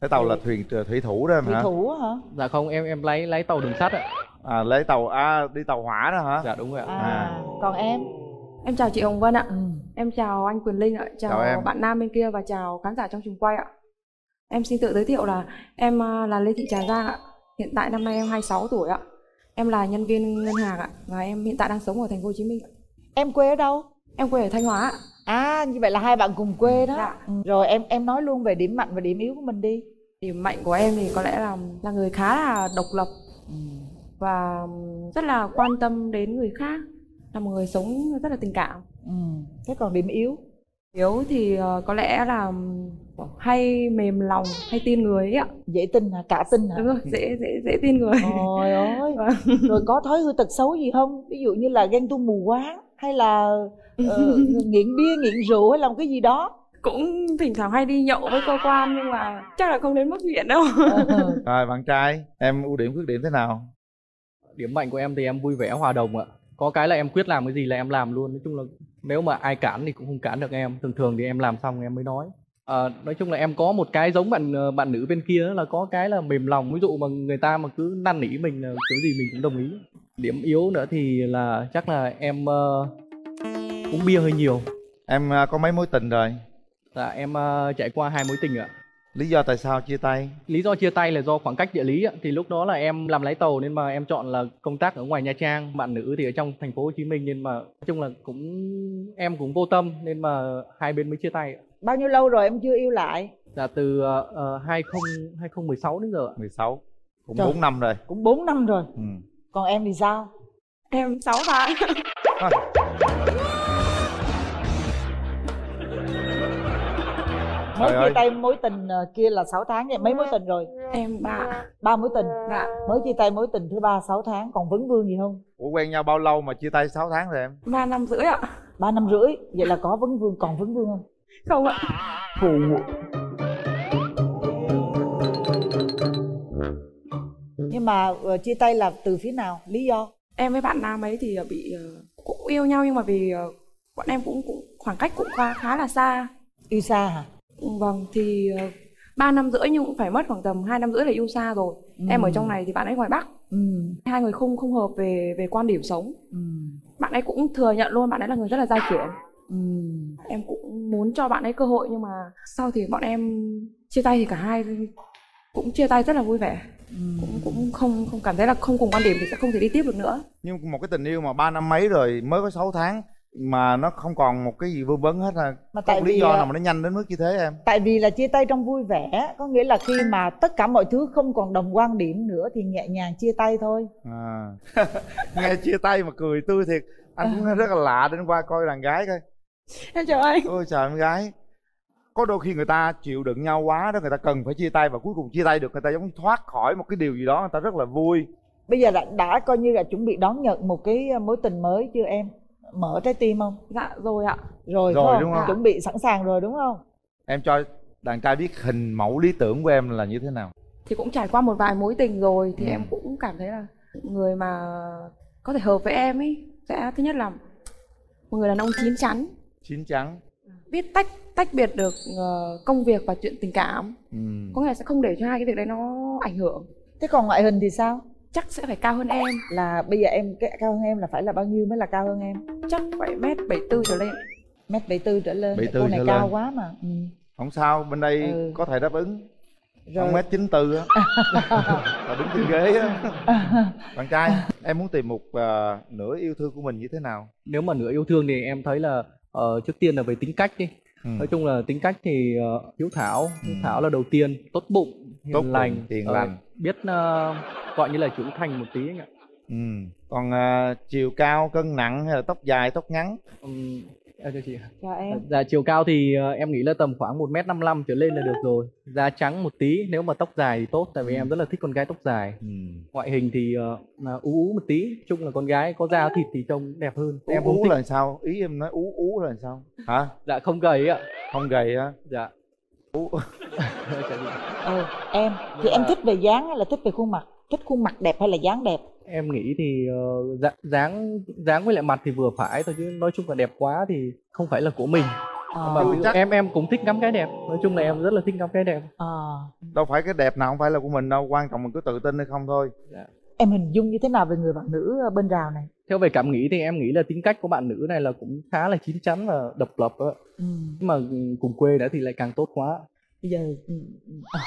Lái tàu là thuyền thủy thủ đó em thủy hả? thủ á hả Dạ không, em em lái lái tàu đường sắt ạ. À, lái tàu à đi tàu hỏa đó hả? Dạ đúng rồi ạ. à, còn em Em chào chị Hồng Vân ạ. ừ. Em chào anh Quyền Linh ạ, chào, Chào em. bạn nam bên kia và chào khán giả trong trường quay ạ. Em xin tự giới thiệu là em à, là Lê Thị Trà Giang ạ. Hiện tại năm nay em 26 tuổi ạ. Em là nhân viên ngân hàng ạ và em hiện tại đang sống ở thành phố Hồ Chí Minh ạ. em quê ở đâu Em quê ở Thanh Hóa ạ. à như vậy là hai bạn cùng quê đó Dạ. Ừ. rồi em em nói luôn về điểm mạnh và điểm yếu của mình đi Điểm mạnh của em thì có lẽ là là người khá là độc lập và rất là quan tâm đến người khác. Là một người sống rất là tình cảm. ừ. thế còn điểm yếu Yếu thì ờ, có lẽ là hay mềm lòng, hay tin người ấy ạ. dễ tin hả cả tin hả Đúng rồi, dễ dễ dễ tin người. Trời ơi (laughs) rồi có thói hư tật xấu gì không ví dụ như là ghen tuông mù quáng hay là ờ, (laughs) nghiện bia nghiện rượu hay là một cái gì đó cũng thỉnh thoảng hay đi nhậu với cơ quan nhưng mà chắc là không đến mức nghiện đâu Ờ. rồi bạn trai em ưu điểm khuyết điểm thế nào điểm mạnh của em thì em vui vẻ hòa đồng ạ. Có cái là em quyết làm cái gì là em làm luôn. Nói chung là nếu mà ai cản thì cũng không cản được em. Thường thường thì em làm xong em mới nói. Ờ, nói chung là em có một cái giống bạn ờ, bạn nữ bên kia là có cái là mềm lòng. Ví dụ mà người ta mà cứ năn nỉ mình là kiểu gì mình cũng đồng ý. Điểm yếu nữa thì là chắc là em ờ, uống bia hơi nhiều. Em à, có mấy mối tình rồi? Dạ em ờ, trải qua hai mối tình ạ lý do tại sao chia tay lý do chia tay là do khoảng cách địa lý ạ. thì lúc đó là em làm lái tàu nên mà em chọn là công tác ở ngoài Nha Trang bạn nữ thì ở trong thành phố Hồ Chí Minh nên mà nói chung là cũng em cũng vô tâm nên mà hai bên mới chia tay ạ. bao nhiêu lâu rồi em chưa yêu lại là từ uh, 20 2016 đến giờ ạ. 16 cũng Trời. 4 năm rồi cũng 4 năm rồi ừ. còn em thì sao em 6 tháng mới chia tay mối tình ờ, kia là 6 tháng vậy mấy mối tình rồi? Em ba. Ba mối tình. Dạ. Mới chia tay mối tình thứ ba 6 tháng. Còn vấn vương gì không? Ủa quen nhau bao lâu mà chia tay 6 tháng rồi em? Ba năm rưỡi ạ. Ba năm rưỡi? Vậy là có vấn vương còn vấn vương không? Không ạ. Phụ. nhưng mà ờ, chia tay là từ phía nào? Lý do? Em với bạn nam ấy thì bị ờ, cũng yêu nhau nhưng mà vì bọn em cũng cũng khoảng cách cũng khá khá là xa. Yêu xa hả vâng thì ờ, ba năm rưỡi nhưng cũng phải mất khoảng tầm hai năm rưỡi là yêu xa rồi. Em ở trong này thì bạn ấy ngoài bắc. Ừ. Hai người không không hợp về về quan điểm sống. Ừ. Bạn ấy cũng thừa nhận luôn bạn ấy là người rất là gia trưởng ừ. Em cũng muốn cho bạn ấy cơ hội nhưng mà sau thì bọn em chia tay thì cả hai cũng chia tay rất là vui vẻ. Cũng cũng không không cảm thấy là không cùng quan điểm thì sẽ không thể đi tiếp được nữa. Nhưng một cái tình yêu mà ba năm mấy rồi mới có 6 tháng mà nó không còn một cái gì vương vấn hết ha. Mà tại lý do à, nào mà nó nhanh đến mức như thế em? tại vì là chia tay trong vui vẻ có nghĩa là khi mà tất cả mọi thứ không còn đồng quan điểm nữa thì nhẹ nhàng chia tay thôi. À. (laughs) nghe chia tay mà cười tươi thiệt. Anh cũng rất là lạ đến qua coi đàn gái coi. Em chào anh. Ôi trời em gái. Có đôi khi người ta chịu đựng nhau quá đó người ta cần phải chia tay và cuối cùng chia tay được người ta giống như thoát khỏi một cái điều gì đó người ta rất là vui. Bây giờ đã, đã coi như là chuẩn bị đón nhận một cái mối tình mới chưa em mở trái tim không? Dạ rồi ạ. Rồi, Rồi, không? đúng không? chuẩn bị sẵn sàng rồi đúng không? Em cho đàn trai biết hình mẫu lý tưởng của em là như thế nào. Thì cũng trải qua một vài mối tình rồi thì Ừ. em cũng cảm thấy là người mà có thể hợp với em ấy sẽ thứ nhất là một người đàn ông chín chắn. Chín chắn. Biết tách tách biệt được ờ, công việc và chuyện tình cảm. Ừ. có nghĩa là sẽ không để cho hai cái việc đấy nó ảnh hưởng. Thế còn ngoại hình thì sao chắc sẽ phải cao hơn em là bây giờ em cái cao hơn em là phải là bao nhiêu mới là cao hơn em chắc phải mét bảy tư trở lên mét bảy tư trở lên 74 cô này cao lên. quá mà ừ. không sao bên đây Ừ. có thể đáp ứng Rồi. ông mét chín tư á là đứng trên ghế á bạn trai em muốn tìm một ờ, nửa yêu thương của mình như thế nào nếu mà nửa yêu thương thì em thấy là ờ, trước tiên là về tính cách đi Ừ. nói chung là tính cách thì ờ, hiếu thảo hiếu Ừ. thảo là đầu tiên tốt bụng Tốt lành hiền ờ, lành. biết ờ, gọi như là trưởng thành một tí anh ạ. Ừ. còn ờ, chiều cao cân nặng hay là tóc dài tóc ngắn? Em chào chị chào em. Dạ chiều cao thì ờ, em nghĩ là tầm khoảng 1m55 trở lên là được rồi. Da trắng một tí nếu mà tóc dài thì tốt Tại vì em rất là thích con gái tóc dài. Ừ. Ngoại hình thì là ú ú một tí Chung là con gái có da thịt thì trông đẹp hơn. Em Em ú thích. là sao? Ý em nói ú ú là sao? Hả? Dạ không gầy ạ. Không gầy á? Dạ. ú. Ừ, (laughs) em thì em thích về dáng hay là thích về khuôn mặt? Thích khuôn mặt đẹp hay là dáng đẹp? Em nghĩ thì dạ- dáng dáng với lại mặt thì vừa phải thôi Chứ nói chung là đẹp quá thì không phải là của mình. Mà dụ chắc- em em cũng thích ngắm cái đẹp. Nói chung là em rất là thích ngắm cái đẹp. Ờ. đâu phải cái đẹp nào không phải là của mình đâu quan trọng mình có tự tin hay không thôi em hình dung như thế nào về người bạn nữ ờ, bên rào này? Theo về cảm nghĩ thì em nghĩ là tính cách của bạn nữ này là cũng khá là chín chắn và độc lập á ừ. Nhưng mà cùng quê đã thì lại càng tốt quá. Bây giờ ừ,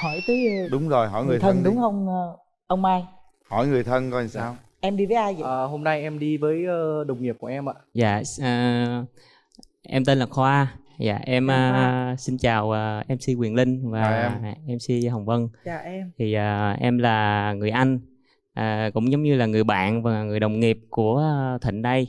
hỏi tới ờ, đúng rồi hỏi người, thân, thân, đúng đi. không ờ, ông Mai? Hỏi người thân coi sao. Em đi với ai vậy? À, hôm nay em đi với đồng nghiệp của em ạ. Dạ, à, em tên là Khoa. Dạ, em Dạ, à, xin chào à, MC Quyền Linh và Chào MC Hồng Vân. chào em. Thì à, em là người Anh, à, cũng giống như là người bạn và người đồng nghiệp của à, Thịnh đây.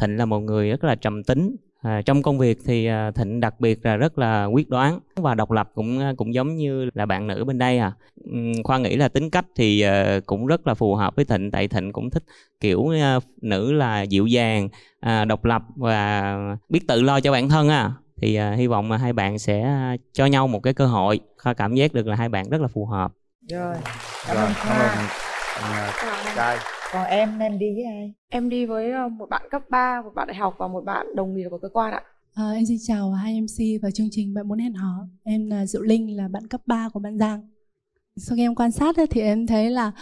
Thịnh là một người rất là trầm tính. À, trong công việc thì à, Thịnh đặc biệt là rất là quyết đoán và độc lập cũng à, cũng giống như là bạn nữ bên đây à. Ừm, Khoa nghĩ là tính cách thì à, cũng rất là phù hợp với Thịnh tại Thịnh cũng thích kiểu à, nữ là dịu dàng, à, độc lập và biết tự lo cho bản thân à thì à, hy vọng là hai bạn sẽ cho nhau một cái cơ hội Khoa cảm giác được là hai bạn rất là phù hợp rồi cảm rồi ơn cảm ơn Khoa anh, Chào anh anh. trai còn em em đi với ai Em đi với ờ, một bạn cấp 3, một bạn đại học và một bạn đồng nghiệp của cơ quan ạ. À, em xin chào hai MC và chương trình Bạn muốn hẹn hò. Em là Diệu Linh là bạn cấp 3 của bạn Giang. Sau khi em quan sát ấy, thì em thấy là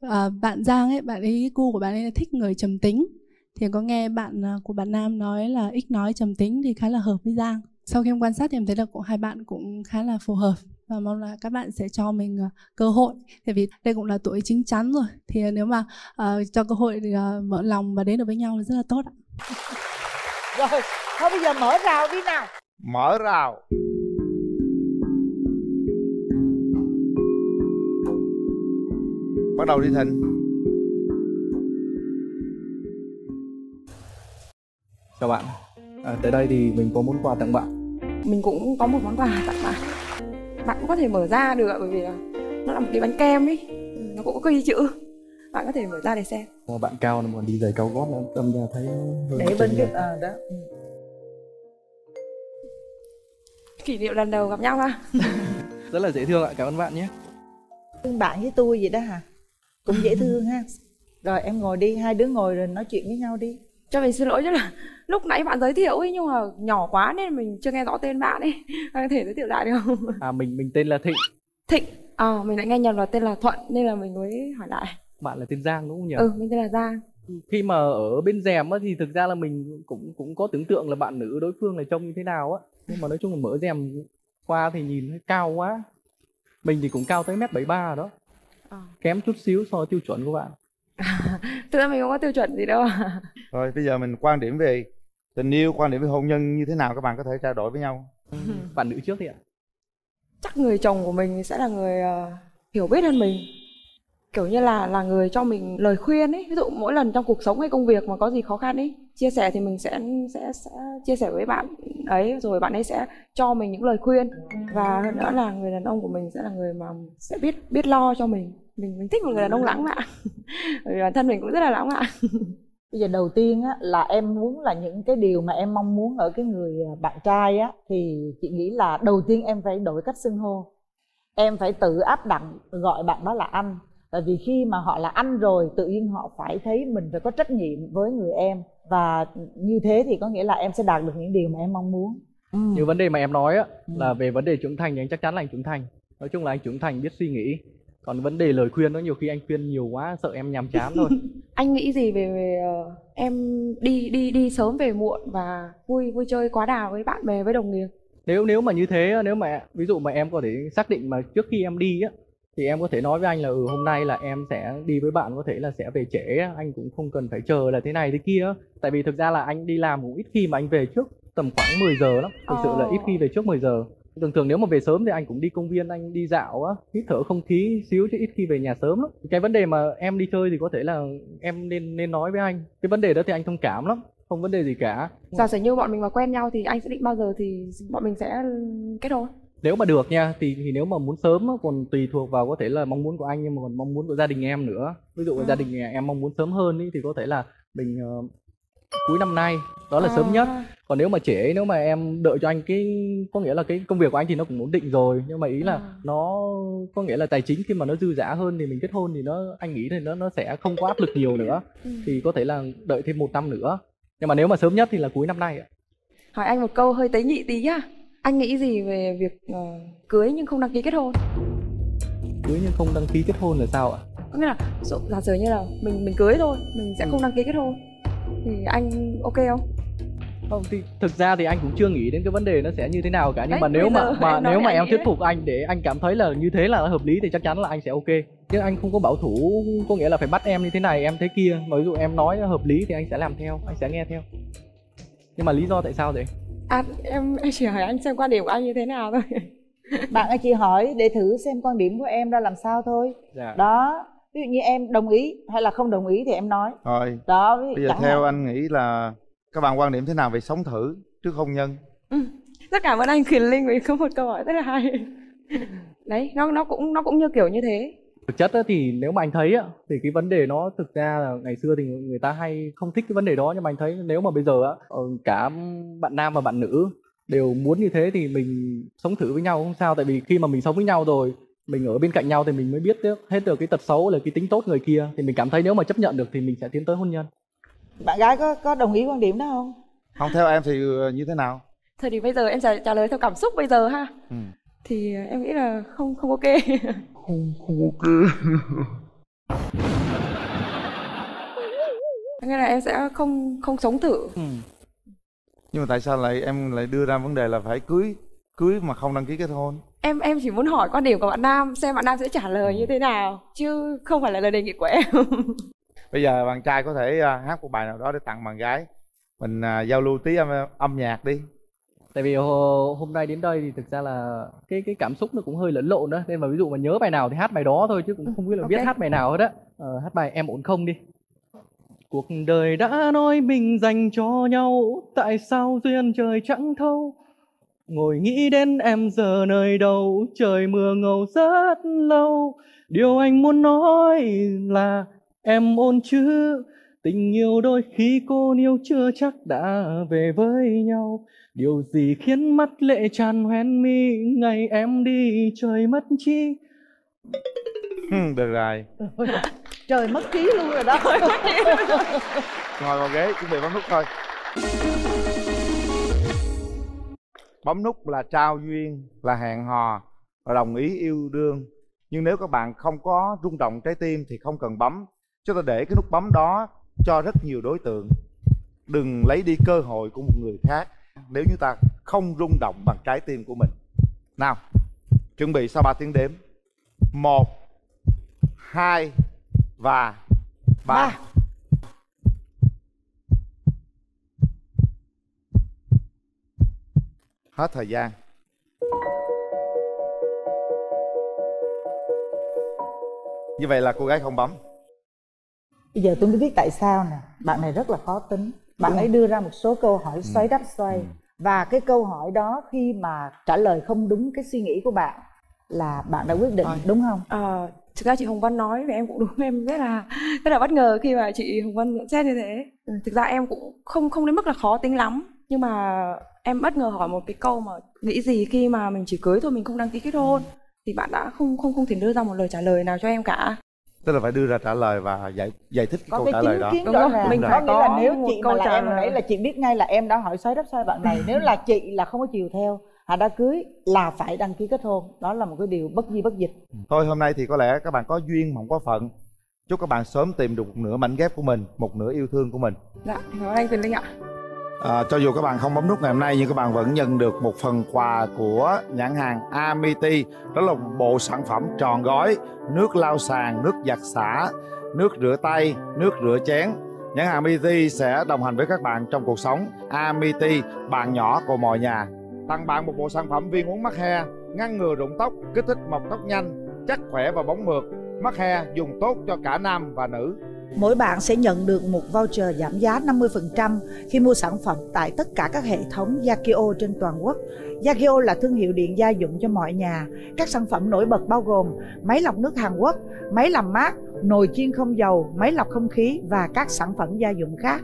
à, bạn Giang ấy, bạn ấy gu của bạn ấy là thích người trầm tính. Thì có nghe bạn của bạn Nam nói là ít nói trầm tính thì khá là hợp với Giang. Sau khi em quan sát thì em thấy là cũng hai bạn cũng khá là phù hợp và mong là các bạn sẽ cho mình à, cơ hội tại vì đây cũng là tuổi chín chắn rồi thì nếu mà à, cho cơ hội thì à, mở lòng và đến được với nhau là rất là tốt ạ. (laughs) rồi thôi bây giờ mở rào đi nào mở rào bắt đầu đi thịnh Chào bạn. À, tới đây thì mình có món quà tặng bạn. Mình cũng có một món quà tặng bạn. Bạn cũng có thể mở ra được bởi vì là nó là một cái bánh kem ấy, Ừ, nó cũng có ghi chữ. Bạn có thể mở ra để xem. Mà bạn cao mà đi giày cao gót là tâm ra thấy hơi để chênh bên cái à, đó ừ. Kỷ niệm lần đầu gặp nhau ha. (laughs) Rất là dễ thương ạ. Cảm ơn bạn nhé. bạn với tôi vậy đó hả cũng dễ thương ha (laughs) rồi em ngồi đi hai đứa ngồi rồi nói chuyện với nhau đi Cho mình xin lỗi chứ là lúc nãy bạn giới thiệu ấy nhưng mà nhỏ quá nên mình chưa nghe rõ tên bạn ấy. (laughs) Bạn có thể giới thiệu lại được không? À mình mình tên là Thịnh. Thịnh. À, mình lại nghe nhầm là tên là Thuận nên là mình mới hỏi lại. Bạn là tên Giang đúng không nhỉ? Ừ, mình tên là Giang. Khi mà ở bên rèm á thì thực ra là mình cũng cũng có tưởng tượng là bạn nữ đối phương là trông như thế nào á. Nhưng mà nói chung là mở rèm qua thì nhìn thấy cao quá. Mình thì cũng cao tới mét bảy ba đó. À. Kém chút xíu so với tiêu chuẩn của bạn. (laughs) Thực ra mình không có tiêu chuẩn gì đâu. rồi bây giờ mình quan điểm về tình yêu quan điểm về hôn nhân như thế nào các bạn có thể trao đổi với nhau? (laughs) Bạn nữ trước thì ạ. chắc người chồng của mình sẽ là người ờ, hiểu biết hơn mình. Kiểu như là là người cho mình lời khuyên ấy. Ví dụ mỗi lần trong cuộc sống hay công việc mà có gì khó khăn ấy chia sẻ thì mình sẽ sẽ sẽ chia sẻ với bạn ấy rồi bạn ấy sẽ cho mình những lời khuyên. Và hơn nữa là người đàn ông của mình sẽ là người mà sẽ biết biết lo cho mình. Mình mình thích một người đàn ông lãng mạn. (laughs) Bởi vì bản thân mình cũng rất là lãng mạn (laughs) bây giờ đầu tiên á là em muốn là những cái điều mà em mong muốn ở cái người à, bạn trai á thì chị nghĩ là đầu tiên em phải đổi cách xưng hô em phải tự áp đặt gọi bạn đó là anh tại vì khi mà họ là anh rồi tự nhiên họ phải thấy mình phải có trách nhiệm với người em và như thế thì có nghĩa là em sẽ đạt được những điều mà em mong muốn ừ. Như vấn đề mà em nói á Ừ. là về vấn đề trưởng thành thì anh chắc chắn là anh trưởng thành. Nói chung là anh trưởng thành biết suy nghĩ. Còn vấn đề lời khuyên đó nhiều khi anh khuyên nhiều quá sợ em nhàm chán thôi. (laughs) anh nghĩ gì về về ờ, em đi đi đi sớm về muộn và vui vui chơi quá đà với bạn bè với đồng nghiệp? Nếu nếu mà như thế nếu mà ví dụ mà em có thể xác định mà trước khi em đi á thì em có thể nói với anh là ừ hôm nay là em sẽ đi với bạn có thể là sẽ về trễ anh cũng không cần phải chờ là thế này thế kia tại vì thực ra là anh đi làm cũng ít khi mà anh về trước tầm khoảng 10 giờ lắm thực sự là ít khi về trước 10 giờ thường thường nếu mà về sớm thì anh cũng đi công viên anh đi dạo á hít thở không khí xíu chứ ít khi về nhà sớm lắm. Cái vấn đề mà em đi chơi thì có thể là em nên nên nói với anh. Cái vấn đề đó thì anh thông cảm lắm không vấn đề gì cả. Giả sử như bọn mình mà quen nhau thì anh sẽ định bao giờ thì bọn mình sẽ kết hôn? Nếu mà được nha thì thì nếu mà muốn sớm còn tùy thuộc vào có thể là mong muốn của anh nhưng mà còn mong muốn của gia đình em nữa. Ví dụ À. gia đình em mong muốn sớm hơn ý, thì có thể là mình ờ, cuối năm nay đó là sớm nhất. À. còn nếu mà trễ nếu mà em đợi cho anh cái có nghĩa là cái công việc của anh thì nó cũng ổn định rồi. Nhưng mà ý là À. nó có nghĩa là tài chính khi mà nó dư dả hơn thì mình kết hôn thì nó anh nghĩ thì nó nó sẽ không có áp lực nhiều nữa. Ừ. thì có thể là đợi thêm một năm nữa. Nhưng mà nếu mà sớm nhất thì là cuối năm nay ạ. Hỏi anh một câu hơi tế nhị tí nhá. Anh nghĩ gì về việc ờ, cưới nhưng không đăng ký kết hôn? Cưới nhưng không đăng ký kết hôn là sao ạ? Có nghĩa là giả sử như là mình mình cưới thôi mình sẽ Ừ. không đăng ký kết hôn thì anh ok không? Không thì thực ra thì anh cũng chưa nghĩ đến cái vấn đề nó sẽ như thế nào cả. Nhưng Đấy, mà nếu mà mà nếu mà anh em thuyết đấy. phục anh để anh cảm thấy là như thế là hợp lý thì chắc chắn là anh sẽ ok. Chứ anh không có bảo thủ có nghĩa là phải bắt em như thế này em thế kia. Mà ví dụ em nói hợp lý thì anh sẽ làm theo anh sẽ nghe theo. Nhưng mà lý do tại sao vậy? À, em em chỉ hỏi anh xem quan điểm của anh như thế nào thôi. bạn ơi chị hỏi để thử xem quan điểm của em ra làm sao thôi. Dạ. Đó ví dụ như em đồng ý hay là không đồng ý thì em nói Rồi, đó bây giờ theo hạn. anh nghĩ là các bạn quan điểm thế nào về sống thử trước hôn nhân? Rất cảm ơn anh Quyền Linh vì có một câu hỏi rất là hay. Đấy, nó nó cũng nó cũng như kiểu như thế. thực chất á, thì nếu mà anh thấy á thì cái vấn đề nó thực ra là ngày xưa thì người ta hay không thích cái vấn đề đó nhưng mà anh thấy nếu mà bây giờ á ờ, cả bạn nam và bạn nữ đều muốn như thế thì mình sống thử với nhau không sao tại vì khi mà mình sống với nhau rồi mình ở bên cạnh nhau thì mình mới biết được hết được cái tật xấu là cái tính tốt người kia thì mình cảm thấy nếu mà chấp nhận được thì mình sẽ tiến tới hôn nhân bạn gái có có đồng ý quan điểm đó không Không theo em thì ờ, như thế nào? Thôi thì bây giờ em trả, trả lời theo cảm xúc bây giờ ha. Ừ. Thì ờ, em nghĩ là không không ok. (laughs) Không, không ok. Nghĩa là em sẽ không không sống thử. Nhưng mà tại sao lại em lại đưa ra vấn đề là phải cưới cưới mà không đăng ký kết hôn? Em em chỉ muốn hỏi quan điểm của bạn nam xem bạn nam sẽ trả lời như thế nào chứ không phải là lời đề nghị của em. (laughs) Bây giờ bạn trai có thể à, hát một bài nào đó để tặng bạn gái. Mình à, giao lưu tí âm, âm nhạc đi. tại vì hôm nay đến đây thì thực ra là cái cái cảm xúc nó cũng hơi lẫn lộn đó nên mà ví dụ mà nhớ bài nào thì hát bài đó thôi chứ cũng không biết là biết Ok. hát bài nào hết á ờ, hát bài em ổn không đi cuộc đời đã nói mình dành cho nhau tại sao duyên trời chẳng thâu ngồi nghĩ đến em giờ nơi đâu trời mưa ngầu rất lâu điều anh muốn nói là em ổn chứ tình yêu đôi khi cô yêu chưa chắc đã về với nhau điều gì khiến mắt lệ tràn hoen mi ngày em đi trời mất chi (laughs) Ừ, được rồi. trời mất trí luôn rồi đó Ngồi vào ghế chuẩn bị bấm nút thôi. Bấm nút là trao duyên, là hẹn hò và đồng ý yêu đương. Nhưng nếu các bạn không có rung động trái tim thì không cần bấm. Chúng ta để cái nút bấm đó cho rất nhiều đối tượng. Đừng lấy đi cơ hội của một người khác nếu như ta không rung động bằng trái tim của mình. Nào, chuẩn bị sau 3 tiếng đếm. một hai và ba Ba. Hết thời gian. Như vậy là cô gái không bấm. bây giờ tôi mới biết tại sao nè. Bạn này rất là khó tính. Bạn ấy đưa ra một số câu hỏi xoay đắp xoay. Và cái câu hỏi đó khi mà trả lời không đúng cái suy nghĩ của bạn là bạn đã quyết định đúng không? Ờ, thực ra chị Hồng Vân nói thì em cũng đúng em rất là rất là bất ngờ khi mà chị Hồng Vân nhận xét như thế. Ừ, Thực ra em cũng không không đến mức là khó tính lắm nhưng mà em bất ngờ hỏi một cái câu mà nghĩ gì khi mà mình chỉ cưới thôi mình không đăng ký kết hôn thì bạn đã không không không thể đưa ra một lời trả lời nào cho em cả. Tức là phải đưa ra trả lời và giải giải thích cái có câu cái trả lời đó. Đúng ràng mình có phải nghĩa là có nếu chị mà là trả em hồi nãy là chị biết ngay là em đã hỏi xoay đắp xoay bạn này nếu là chị là không có chiều theo hà đã cưới là phải đăng ký kết hôn đó là một cái điều bất di bất dịch Thôi hôm nay thì có lẽ các bạn có duyên mà không có phận. Chúc các bạn sớm tìm được một nửa mảnh ghép của mình, một nửa yêu thương của mình. Dạ, cảm ơn anh Quyền Linh ạ. À, cho dù các bạn không bấm nút ngày hôm nay nhưng các bạn vẫn nhận được một phần quà của nhãn hàng Amity. Đó là một bộ sản phẩm tròn gói nước lau sàn nước giặt xả nước rửa tay nước rửa chén. Nhãn hàng Amity sẽ đồng hành với các bạn trong cuộc sống. Amity bạn nhỏ của mọi nhà. Tặng bạn một bộ sản phẩm viên uống mắc he ngăn ngừa rụng tóc kích thích mọc tóc nhanh chắc khỏe và bóng mượt. Mắc he dùng tốt cho cả nam và nữ. Mỗi bạn sẽ nhận được một voucher giảm giá 50% khi mua sản phẩm tại tất cả các hệ thống Yakio trên toàn quốc. Yakio là thương hiệu điện gia dụng cho mọi nhà. Các sản phẩm nổi bật bao gồm máy lọc nước Hàn Quốc, máy làm mát, nồi chiên không dầu, máy lọc không khí và các sản phẩm gia dụng khác.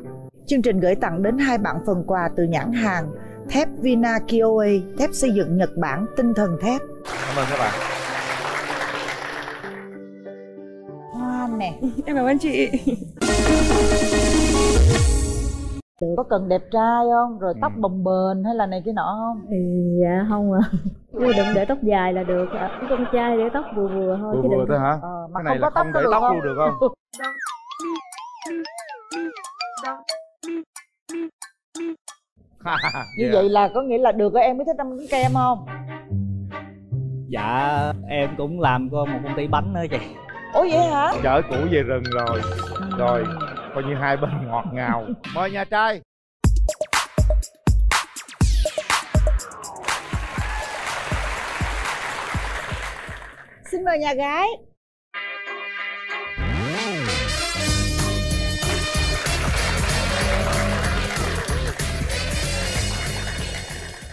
Chương trình gửi tặng đến hai bạn phần quà từ nhãn hàng thép Vina Kioe, thép xây dựng Nhật Bản tinh thần thép. cảm ơn các bạn nè. (laughs) Em cảm ơn chị. Có cần đẹp trai không? Rồi tóc bồng bềnh hay là này kia nọ không? Ừ, dạ không ạ nhưng mà đừng để tóc dài là được ạ con trai để tóc vừa vừa thôi vừa chứ vừa thôi hả Ờ, mà cái này không là có tóc không để được tóc luôn được không (laughs) (laughs) như Dạ. vậy là có nghĩa là được rồi em mới thích ăn bánh kem không dạ em cũng làm có một công ty bánh nữa chị ủa vậy hả? Chở cũ về rừng rồi. Rồi coi như hai bên ngọt ngào. Mời nhà trai. Xin mời nhà gái.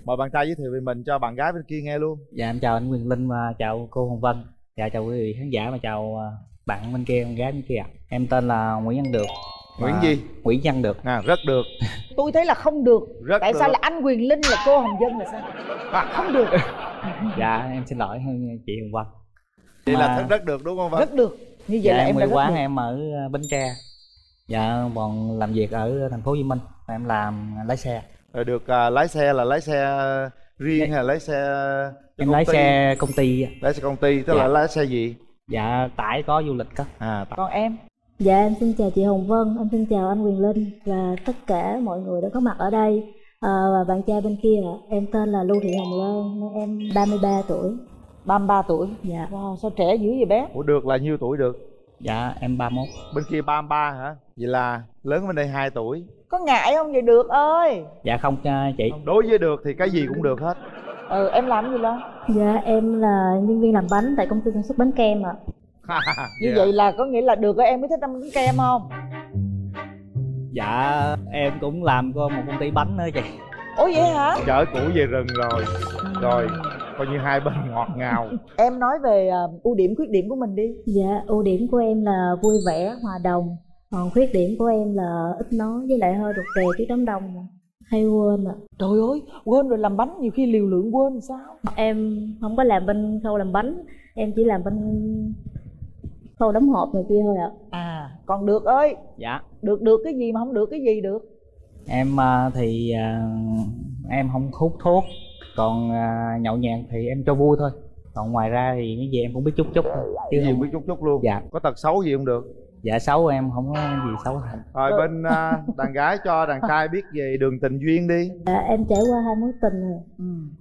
Mời bạn trai giới thiệu về mình cho bạn gái bên kia nghe luôn. Dạ em chào anh Quyền Linh và chào cô Hồng Vân dạ chào quý vị khán giả và chào à, bạn bên kia con gái bên kia ạ. Em tên là Nguyễn Văn Được. Nguyễn gì? Nguyễn Văn Được. À rất được. Tôi thấy là không được. Rất tại sao được. là anh quyền linh là cô hồng dân là sao? Không được. (laughs) Dạ em xin lỗi chị Hồng Vân. Vậy là Mà- rất được đúng không Vân? Rất được. Như vậy dạ, là em quê đã quán được. em ở à, Bến Tre. Dạ còn làm việc ở thành phố Hồ Chí Minh. Em làm lái xe. Rồi được à, lái xe là lái xe riêng hay là lái xe em lái xe công ty lái xe công ty tức Dạ. là lái xe gì? Dạ tải có du lịch đó à còn em? Dạ em xin chào chị Hồng Vân, em xin chào anh Quyền Linh và tất cả mọi người đã có mặt ở đây. À, và bạn trai bên kia ạ. Em tên là Lưu Thị Hồng Loan, em 33 tuổi. 33 tuổi? Dạ. wow sao trẻ dữ vậy bé? Ủa được là nhiêu tuổi được? Dạ em 31 bên kia 33 hả? Vậy là lớn bên đây 2 tuổi có ngại không? Vậy được ơi. Dạ không à, chị. Đối với được thì cái gì cũng được hết. Ừ em làm gì đó Dạ em là nhân viên làm bánh tại công ty sản xuất bánh kem ạ. như Dạ. vậy là có nghĩa là được rồi em mới thích ăn bánh kem không? Dạ em cũng làm có một công ty bánh nữa chị. Ủa vậy hả? Chở cũ về rừng rồi. Rồi coi như hai bên ngọt ngào. (laughs) Em nói về à, ưu điểm khuyết điểm của mình đi. Dạ ưu điểm của em là vui vẻ, hòa đồng. Còn khuyết điểm của em là ít nói với lại hơi rụt rè trước đám đông. Hay quên ạ. trời ơi quên rồi làm bánh nhiều khi liều lượng quên sao? Em không có làm bên khâu làm bánh, em chỉ làm bên khâu đóng hộp này kia thôi ạ. à còn được ơi. Dạ. Được được cái gì mà không được cái gì được. Em à, thì à, em không hút thuốc còn à, nhậu nhẹt thì em cho vui thôi. Còn ngoài ra thì cái gì em cũng biết chút chút thôi chứ cái gì không biết chút chút luôn. Dạ. Có tật xấu gì không được dạ xấu em không có gì xấu hết rồi bên à, đàn gái cho đàn trai biết về đường tình duyên đi Dạ, em trải qua hai mối tình rồi.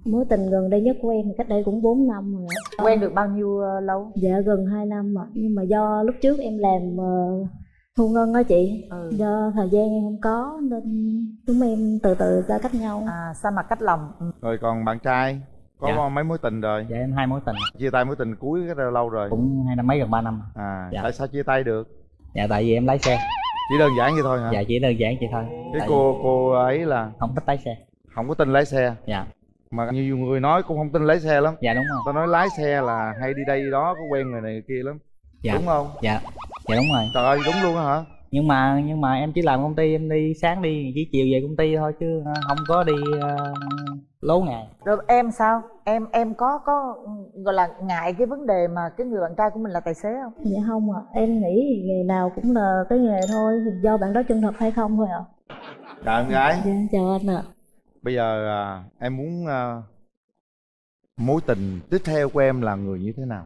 Mối tình gần đây nhất của em thì cách đây cũng 4 năm rồi. ạ. quen được bao nhiêu ờ, lâu Dạ gần 2 năm rồi. Nhưng mà do lúc trước em làm ờ, thu ngân á chị. Ừ. Do thời gian em không có nên chúng em từ từ xa cách nhau. à sao mà cách lòng ừ. rồi còn bạn trai có Dạ. mấy mối tình rồi dạ em hai mối tình chia tay mối tình cuối cái đó lâu rồi cũng hai năm mấy gần ba năm à Dạ. tại sao chia tay được dạ tại vì em lái xe. Chỉ đơn giản vậy thôi hả? Dạ chỉ đơn giản vậy thôi. Cái Tại cô cô ấy là? Không thích lái xe. Không có tin lái xe? Dạ. Mà nhiều người nói cũng không tin lái xe lắm. Dạ đúng rồi. Tao nói lái xe là hay đi đây đi đó có quen người này người kia lắm. Dạ. Đúng không? Dạ. Dạ đúng rồi. Trời ơi đúng luôn á hả nhưng mà nhưng mà em chỉ làm công ty em đi sáng đi chỉ chiều về công ty thôi chứ ờ, không có đi ờ, lố ngày rồi em sao em em có có gọi là ngại cái vấn đề mà cái người bạn trai của mình là tài xế không Dạ không ạ. Em nghĩ thì nghề nào cũng là cái nghề thôi. Thì do bạn đó chân thật hay không thôi ạ. chào em gái Dạ chào anh ạ. bây giờ à, em muốn à, mối tình tiếp theo của em là người như thế nào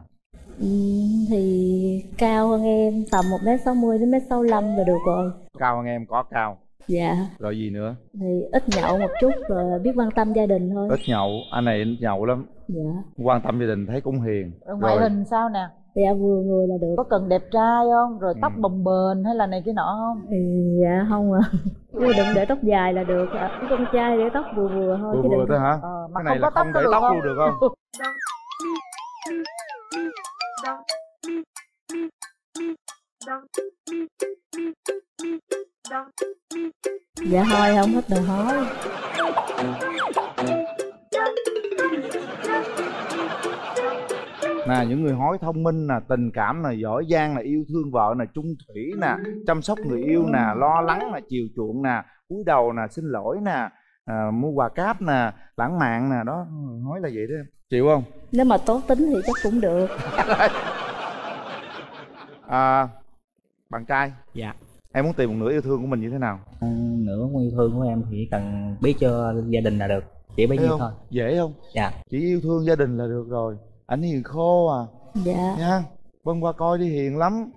thì cao hơn em tầm 1m60 đến 1m65 là được rồi. cao hơn em có cao. Dạ. rồi gì nữa? Thì ít nhậu một chút rồi biết quan tâm gia đình thôi. Ít nhậu anh này ít nhậu lắm. Dạ. Quan tâm gia đình thấy cũng hiền. Rồi ngoại hình sao nè? Dạ vừa người là được. Có cần đẹp trai không? Rồi tóc Ừ. bồng bềnh hay là này kia nọ không? Ừ, dạ không ạ. (laughs) Nhưng đừng để tóc dài là được ạ. Cái con trai để tóc vừa vừa thôi vừa chứ vừa đừng thôi hả? Ờ, mà cái này không là có không tóc để tóc được luôn được không (laughs) dạ thôi không hết đòi hỏi nè những người hói thông minh nè tình cảm nè giỏi giang nè yêu thương vợ nè trung thủy nè chăm sóc người yêu nè lo lắng nè chiều chuộng nè cúi đầu nè xin lỗi nè à, mua quà cáp nè lãng mạn nè đó hói là vậy đó em. Chịu không? Nếu mà tốt tính thì chắc cũng được. (laughs) À, bạn trai. Dạ. Em muốn tìm một nửa yêu thương của mình như thế nào? Ừ, nửa yêu thương của em thì chỉ cần biết cho gia đình là được. Chỉ bấy nhiêu thôi. Dễ không? Dạ. Chỉ yêu thương gia đình là được rồi. Ảnh hiền khô à. Dạ. Nha vân qua coi đi hiền lắm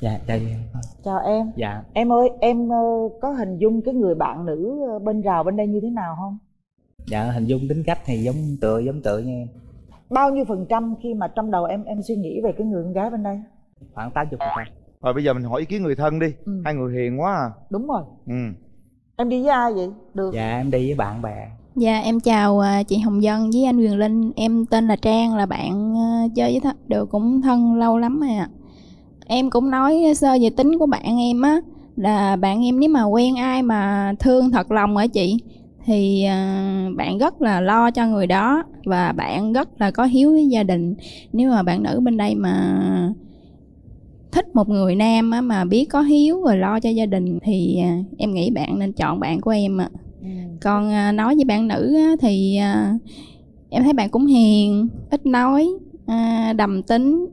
dạ dạ dạ. chào em. Dạ. Em ơi em ờ, có hình dung cái người bạn nữ ờ, bên rào bên đây như thế nào không? Dạ hình dung tính cách thì giống tựa giống tựa như em. Bao nhiêu phần trăm khi mà trong đầu em em suy nghĩ về cái người con gái bên đây? Khoảng 80 phần trăm. Rồi bây giờ mình hỏi ý kiến người thân đi. Ừ. hai người hiền quá à. Đúng rồi. Ừ. Em đi với ai vậy? Được. Dạ em đi với bạn bè. Dạ em chào à, chị Hồng Dân với anh Quyền Linh. Em tên là Trang là bạn à, chơi với thân, được cũng thân lâu lắm rồi ạ Em cũng nói sơ về tính của bạn em á Là bạn em nếu mà quen ai mà thương thật lòng ở chị Thì à, bạn rất là lo cho người đó Và bạn rất là có hiếu với gia đình. Nếu mà bạn nữ bên đây mà thích một người nam á, mà biết có hiếu rồi lo cho gia đình Thì à, em nghĩ bạn nên chọn bạn của em ạ. Còn à, nói với bạn nữ á, thì em thấy bạn cũng hiền ít nói đầm tính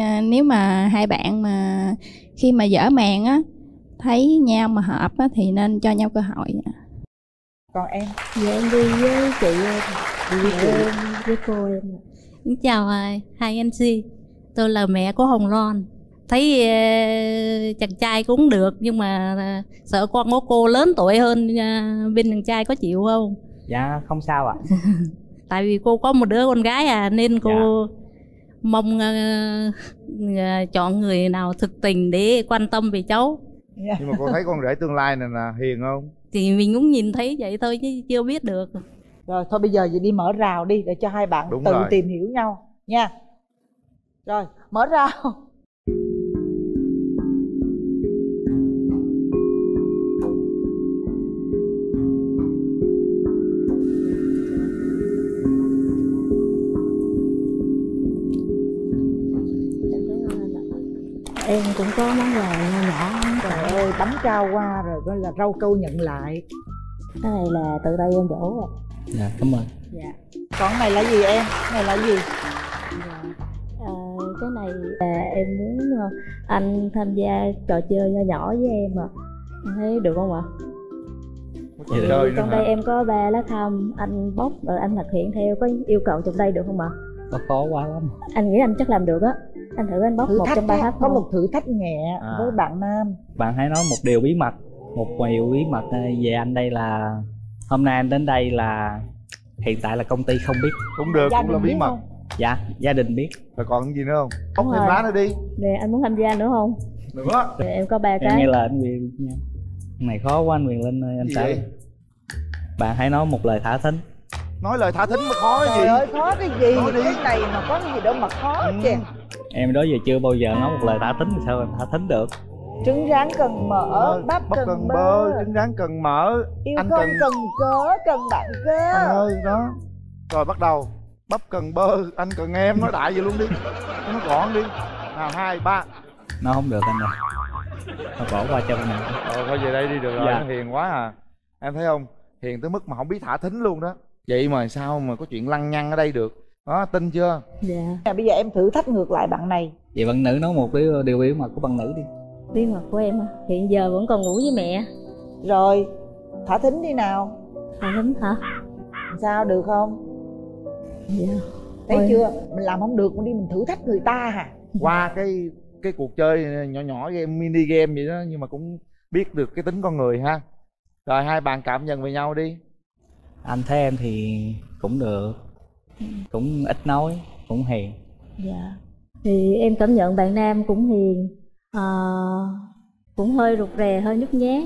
à, nếu mà hai bạn mà khi mà dở màn á thấy nhau mà hợp á, thì nên cho nhau cơ hội còn em? Dạ em đi với chị đi với chị. em với cô em Xin chào à, hai anh chị. Tôi là mẹ của Hồng Loan. Thấy ờ, chàng trai cũng được Nhưng mà à, sợ con của cô lớn tuổi hơn à, Bên chàng trai có chịu không? dạ không sao ạ. (laughs) Tại vì cô có một đứa con gái à Nên cô mong ờ, chọn người nào thực tình để quan tâm về cháu. Nhưng mà cô thấy con rể tương lai này là hiền không? Thì mình cũng nhìn thấy vậy thôi chứ chưa biết được. Rồi thôi bây giờ vậy đi mở rào đi để cho hai bạn Đúng tự rồi. tìm hiểu nhau nha. Rồi mở rào có món quà nho nhỏ trời ơi bánh trao qua rồi gọi là rau câu nhận lại. Cái này là từ tay em đổ rồi dạ cảm ơn. Dạ. Còn cái này là gì em? Cái này là gì? À, cái này là em muốn ờ, anh tham gia trò chơi nho nhỏ với em ạ. Anh thấy được không ạ? Nữa trong hả? đây em có ba lá thăm anh bóc rồi anh thực hiện theo có yêu cầu trong đây được không ạ? Có khó quá lắm. Anh nghĩ anh chắc làm được á anh thử anh bóc thử một trong ba tháp có một thử thách nhẹ À. với bạn nam. Bạn hãy nói một điều bí mật một điều bí mật ờ, về anh đây là hôm nay anh đến đây là hiện tại là công ty không biết. Cũng được Gia cũng là bí mật. không? dạ gia đình biết. Rồi còn cái gì nữa không? Bóc thêm lá nữa đi. Nè anh muốn tham gia nữa không? Nữa Dạ, em có ba em cái. nghe lời anh quyền nha. Này khó quá anh quyền linh ơi anh vậy? bạn hãy nói một lời thả thính nói lời thả thính mới khó cái gì? Ơi khó cái gì? Nói đi. cái này mà có cái gì đâu mà khó chứ em đó giờ chưa bao giờ nói một lời thả thính thì sao em thả thính được? Trứng rán cần mỡ bắp bắp cần cần bơ. bơ trứng rán cần mỡ yêu anh con cần cần cớ cần bạn cơ anh ơi đó. Rồi bắt đầu. Bắp cần bơ anh cần em nói đại vậy luôn đi. Cho nó gọn đi. Nào hai ba. Nó không được anh ơi. Thôi bỏ qua cho anh này rồi thôi về đây đi được rồi Dạ. nó hiền quá à. Em thấy không? Hiền tới mức mà không biết thả thính luôn đó vậy mà sao mà có chuyện lăng nhăng ở đây được? Đó tin chưa? Dạ. Nè, bây giờ em thử thách ngược lại bạn này. Vậy bạn nữ nói một điều, điều bí mật của bạn nữ đi. Bí mật của em á, hiện giờ vẫn còn ngủ với mẹ. Rồi thả thính đi nào. Thả thính hả? Sao được không? Dạ. Thấy Thôi. chưa? Mình làm không được mình đi mình thử thách người ta hả? Qua cái cái cuộc chơi nhỏ nhỏ game mini game vậy đó nhưng mà cũng biết được cái tính con người ha. Rồi hai bạn cảm nhận về nhau đi anh thấy em thì cũng được cũng ít nói cũng hiền. Dạ. Thì em cảm nhận bạn nam cũng hiền à, cũng hơi rụt rè hơi nhút nhát.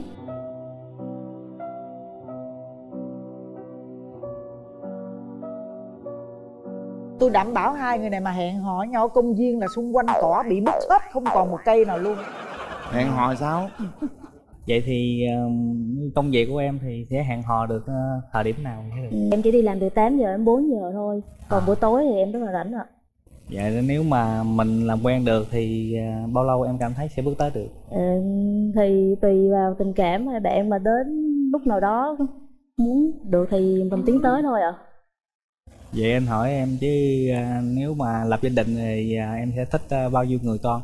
Tôi đảm bảo hai người này mà hẹn hò nhau công viên là xung quanh cỏ bị mất hết không còn một cây nào luôn. Hẹn hò sao (laughs) vậy thì công việc của em thì sẽ hẹn hò được ờ, thời điểm nào thế được em chỉ đi làm từ 8 giờ đến 4 giờ thôi còn À. buổi tối thì em rất là rảnh ạ. Vậy nếu mà mình làm quen được thì ờ, bao lâu em cảm thấy sẽ bước tới được? Ờ, thì tùy vào tình cảm hay bạn mà đến lúc nào đó muốn được thì mình tiến tới thôi ạ. Vậy anh hỏi em chứ nếu mà lập gia đình thì em sẽ thích bao nhiêu người con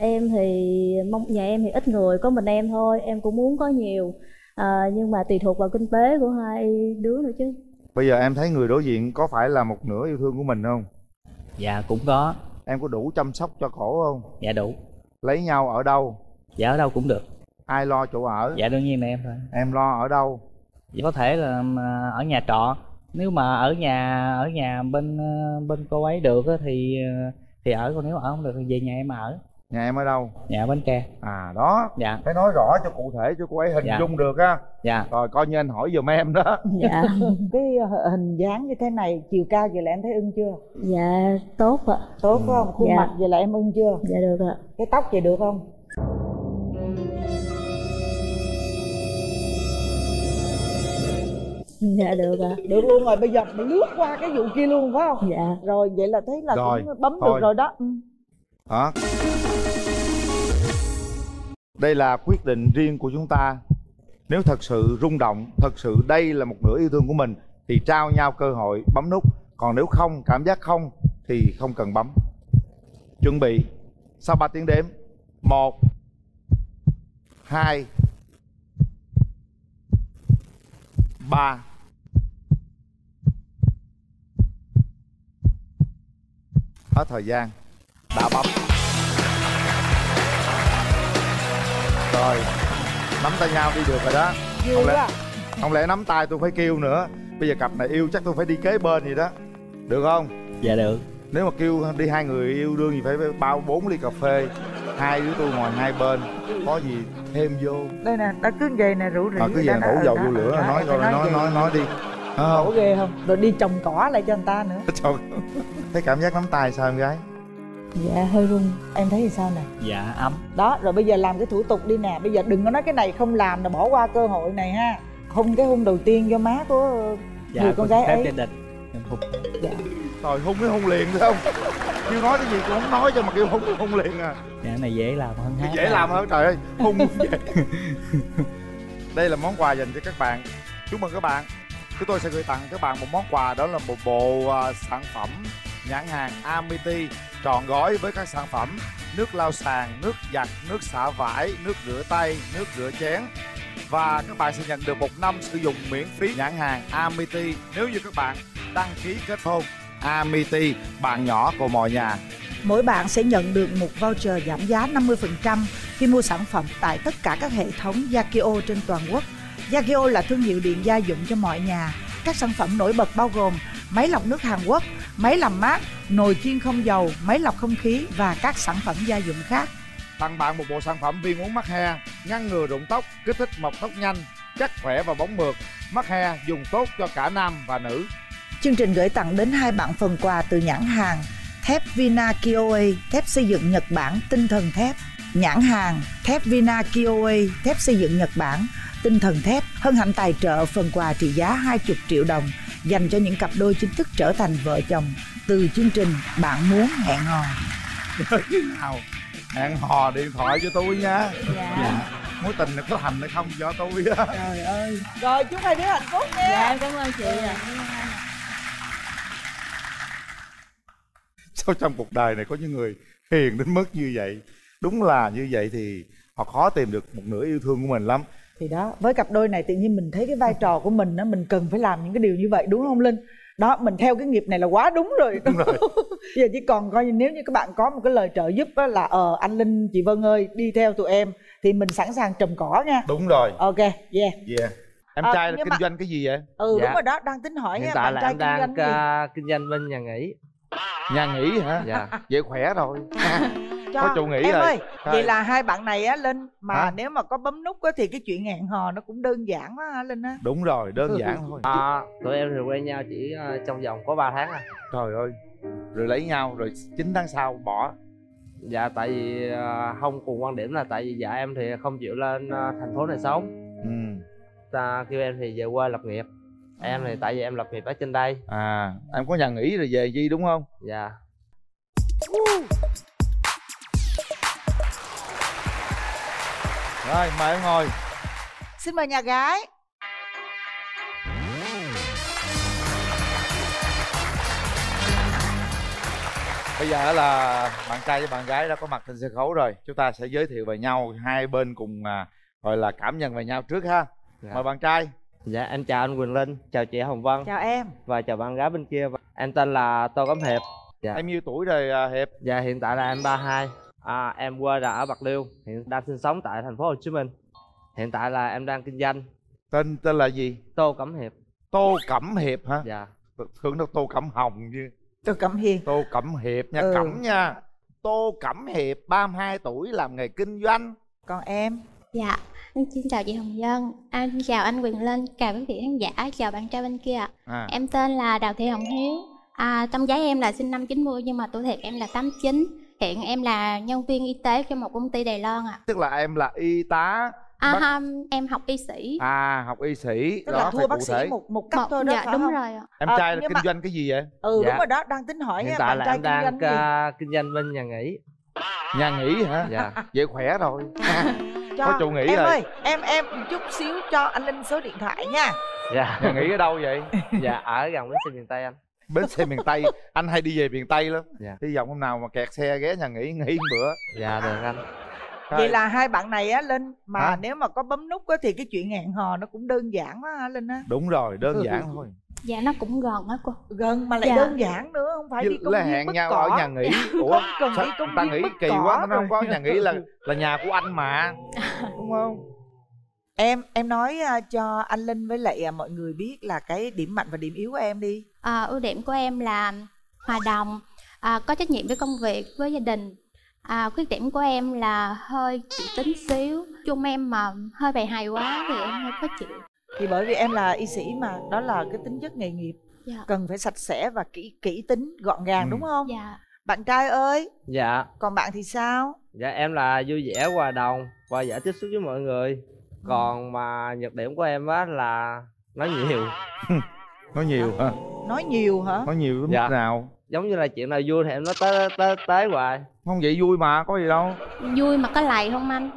em thì mong nhà em thì ít người có mình em thôi em cũng muốn có nhiều. À, nhưng mà tùy thuộc vào kinh tế của hai đứa nữa chứ. Bây giờ em thấy người đối diện có phải là một nửa yêu thương của mình không? Dạ cũng có. Em có đủ chăm sóc cho cổ không? Dạ đủ. Lấy nhau ở đâu? Dạ ở đâu cũng được. Ai lo chỗ ở? Dạ đương nhiên là em thôi. Em lo ở đâu? Dạ có thể là mà ở nhà trọ. Nếu mà ở nhà ở nhà bên ờ, bên cô ấy được á thì ờ, thì ở còn nếu ở không được thì về nhà em ở nhà em ở đâu? Nhà bến tre. À đó. Dạ. Phải nói rõ cho cụ thể cho cô ấy hình Dạ. dung được á. Dạ. Rồi coi như anh hỏi giùm em đó. Dạ. (laughs) Cái ờ, hình dáng như thế này chiều cao vậy là em thấy ưng chưa? Dạ tốt ạ. Tốt phải không? Khuôn Dạ. mặt vậy là em ưng chưa? Dạ được ạ. Cái tóc vậy được không? Dạ được ạ. Được luôn rồi bây giờ mình lướt qua cái vụ kia luôn phải không? Dạ. Rồi vậy là thấy là Rồi, cũng bấm thôi. được rồi đó. Ừ. đó đây là quyết định riêng của chúng ta. Nếu thật sự rung động, thật sự đây là một nửa yêu thương của mình, thì trao nhau cơ hội bấm nút. Còn nếu không, cảm giác không, thì không cần bấm. Chuẩn bị. Sau 3 tiếng đếm, một, hai, ba. Hết thời gian. Đã bấm. Rồi nắm tay nhau đi được rồi đó. Không lẽ không lẽ nắm tay tôi phải kêu nữa? Bây giờ cặp này yêu chắc tôi phải đi kế bên gì đó. Được không? Dạ được. Nếu mà kêu đi hai người yêu đương thì phải bao bốn ly cà phê. Hai đứa tôi ngồi hai bên có gì thêm vô? Đây nè đã cứ vậy nè rủ rỉ à, cứ đó, đổ đó, dầu vô lửa đó, nói rồi nói vậy. nói nói đi. Khổ không? ghê không? Rồi đi trồng cỏ lại cho người ta nữa. Trời, thấy cảm giác nắm tay sao em gái dạ hơi run. Em thấy thì sao nè? Dạ ấm. Đó rồi bây giờ làm cái thủ tục đi nè. Bây giờ đừng có nói cái này không làm là bỏ qua cơ hội này ha. Hôn cái hôn đầu tiên cho má của dạ người con gái ấy. gia đình. Em phục dạ. rồi hôn cái hôn liền phải không? Kêu nói cái gì cũng không nói cho mà kêu hôn hôn liền à. Dạ cái này dễ làm hơn hát dễ làm hơn trời ơi hôn (laughs) dễ. Đây là món quà dành cho các bạn. Chúc mừng các bạn. Chúng tôi sẽ gửi tặng các bạn một món quà đó là một bộ à, sản phẩm nhãn hàng Amity trọn gói với các sản phẩm nước lau sàn, nước giặt, nước xả vải, nước rửa tay, nước rửa chén và các bạn sẽ nhận được một năm sử dụng miễn phí nhãn hàng Amity nếu như các bạn đăng ký kết hôn Amity bạn nhỏ của mọi nhà Mỗi bạn sẽ nhận được một voucher giảm giá 50% khi mua sản phẩm tại tất cả các hệ thống Yakio trên toàn quốc. Yakio là thương hiệu điện gia dụng cho mọi nhà. Các sản phẩm nổi bật bao gồm máy lọc nước Hàn Quốc, máy làm mát, nồi chiên không dầu, máy lọc không khí và các sản phẩm gia dụng khác. tặng bạn một bộ sản phẩm viên uống mắc he ngăn ngừa rụng tóc kích thích mọc tóc nhanh chắc khỏe và bóng mượt mắc he dùng tốt cho cả nam và nữ Chương trình gửi tặng đến hai bạn phần quà từ nhãn hàng thép Vina Kioe, thép xây dựng Nhật Bản tinh thần thép. Nhãn hàng thép Vina Kioe, thép xây dựng Nhật Bản tinh thần thép hân hạnh tài trợ phần quà trị giá 20 triệu đồng dành cho những cặp đôi chính thức trở thành vợ chồng từ chương trình Bạn muốn hẹn hò. nào hẹn hò điện thoại cho tôi nha. Dạ. mối tình này có thành hay không do tôi trời ơi. Rồi chúc hai đứa hạnh phúc nha. Dạ cảm ơn chị ạ. Sao trong cuộc đời này có những người hiền đến mức như vậy? Đúng là như vậy thì họ khó tìm được một nửa yêu thương của mình lắm thì đó với cặp đôi này tự nhiên mình thấy cái vai trò của mình đó mình cần phải làm những cái điều như vậy đúng không linh? Đó mình theo cái nghiệp này là quá đúng rồi, đúng rồi. (laughs) giờ chỉ còn coi như nếu như các bạn có một cái lời trợ giúp đó là ờ anh linh chị vân ơi đi theo tụi em thì mình sẵn sàng trồng cỏ nha. Đúng rồi. Ok yeah. Yeah. Em Ờ, trai là kinh mà- doanh cái gì vậy? Ừ Dạ. đúng rồi đó đang tính hỏi hiện nha tại bạn là trai em kinh doanh đang cái gì? à, kinh doanh bên nhà nghỉ nhà nghỉ hả? Dạ. Vậy khỏe rồi cho có chỗ nghỉ em rồi ơi vậy là hai bạn này á linh mà Hả? nếu mà có bấm nút á thì cái chuyện hẹn hò nó cũng đơn giản quá hả linh á? Đúng rồi đơn giản (laughs) thôi. À, tụi em thì quen nhau chỉ à, trong vòng có 3 tháng à. Trời ơi rồi lấy nhau rồi 9 tháng sau bỏ. Dạ tại vì à, không cùng quan điểm là tại vì dạ em thì không chịu lên à, thành phố này sống. Ừ. ta kêu em thì về quê lập nghiệp em thì tại vì em lập nghiệp ở trên đây. À em có nhà nghỉ rồi về gì đúng không? Dạ. Rồi mời em ngồi. Xin mời nhà gái. Bây giờ là bạn trai với bạn gái đã có mặt trên sân khấu rồi. Chúng ta sẽ giới thiệu về nhau hai bên cùng à, gọi là cảm nhận về nhau trước ha. Dạ. mời bạn trai dạ em chào anh Quỳnh Linh chào chị Hồng Vân chào em và chào bạn gái bên kia em tên là Tô Cẩm Hiệp dạ em nhiêu tuổi rồi à, hiệp dạ hiện tại là em 32 À, em quê là ở Bạc Liêu, hiện đang sinh sống tại thành phố Hồ Chí Minh. Hiện tại là em đang kinh doanh. Tên tên là gì? Tô Cẩm Hiệp. Tô Cẩm Hiệp hả? Dạ. Thường đâu Tô Cẩm Hồng chứ. Tô Cẩm Hiệp. Tô Cẩm Hiệp nha, Ừ. Cẩm nha. Tô Cẩm Hiệp 32 tuổi làm nghề kinh doanh. Còn em? Dạ, em xin chào chị Hồng Dân, anh chào anh Quyền Linh, chào quý vị khán giả, chào bạn trai bên kia ạ. À. Em tên là Đào Thị Hồng Hiếu, à, trong giấy em là sinh năm 90 nhưng mà tuổi thiệt em là 89. Hiện em là nhân viên y tế cho một công ty Đài Loan ạ. Tức là em là y tá. À, bác- em học y sĩ. À, học y sĩ. Tức đó là thua bác sĩ thể. một một cấp Một- thôi đó dạ, phải đúng không? rồi ạ. Em Ờ, trai là kinh mà- doanh cái gì vậy? Ừ Dạ. đúng rồi đó, đang tính hỏi Hiện nha, tại bạn là trai em kinh đang doanh gì? ca- kinh doanh bên nhà nghỉ. Nhà nghỉ hả? Dạ. Vậy khỏe rồi. (laughs) Cho Có chỗ nghỉ em rồi. ơi, em em chút xíu cho anh Linh số điện thoại nha. Dạ. Nhà nghỉ ở đâu vậy? (laughs) Dạ, ở gần bến xe miền Tây anh. Bến xe miền Tây. Anh hay đi về miền Tây lắm. Dạ. Hy vọng hôm nào mà kẹt xe ghé nhà nghỉ nghỉ một bữa. Dạ được anh. Vậy là hai bạn này á Linh mà Hả? nếu mà có bấm nút á thì cái chuyện hẹn hò nó cũng đơn giản quá hả Linh á. Đúng rồi, đơn Ừ. giản thôi. Dạ nó cũng gần á cô. Gần mà lại Dạ. đơn giản nữa, không phải Chứ đi công là hẹn nhau cỏ. ở nhà nghỉ. Ủa, Không cần sao đi công ta nghĩ kỳ quá nó không có nhà nghỉ là là nhà của anh mà. (laughs) Đúng không? Em em nói à, cho anh Linh với lại à, mọi người biết là cái điểm mạnh và điểm yếu của em đi. À, ưu điểm của em là hòa đồng, à, có trách nhiệm với công việc, với gia đình. À, khuyết điểm của em là hơi chỉ tính xíu. Chung em mà hơi bày hài quá thì em hơi khó chịu. Thì bởi vì em là y sĩ mà, đó là cái tính chất nghề nghiệp. Dạ. Cần phải sạch sẽ và kỹ kỹ tính, gọn gàng Ừ. đúng không? Dạ. Bạn trai ơi, Dạ. còn bạn thì sao? Dạ em là vui vẻ hòa đồng và dễ tiếp xúc với mọi người. Còn mà nhược điểm của em á là nói nhiều. (laughs) Nói nhiều hả? Nói nhiều hả? Nói nhiều đến Dạ. mức nào? Giống như là chuyện nào vui thì em nói tới tới tới hoài. Không vậy vui mà, có gì đâu. Vui mà có lầy không anh?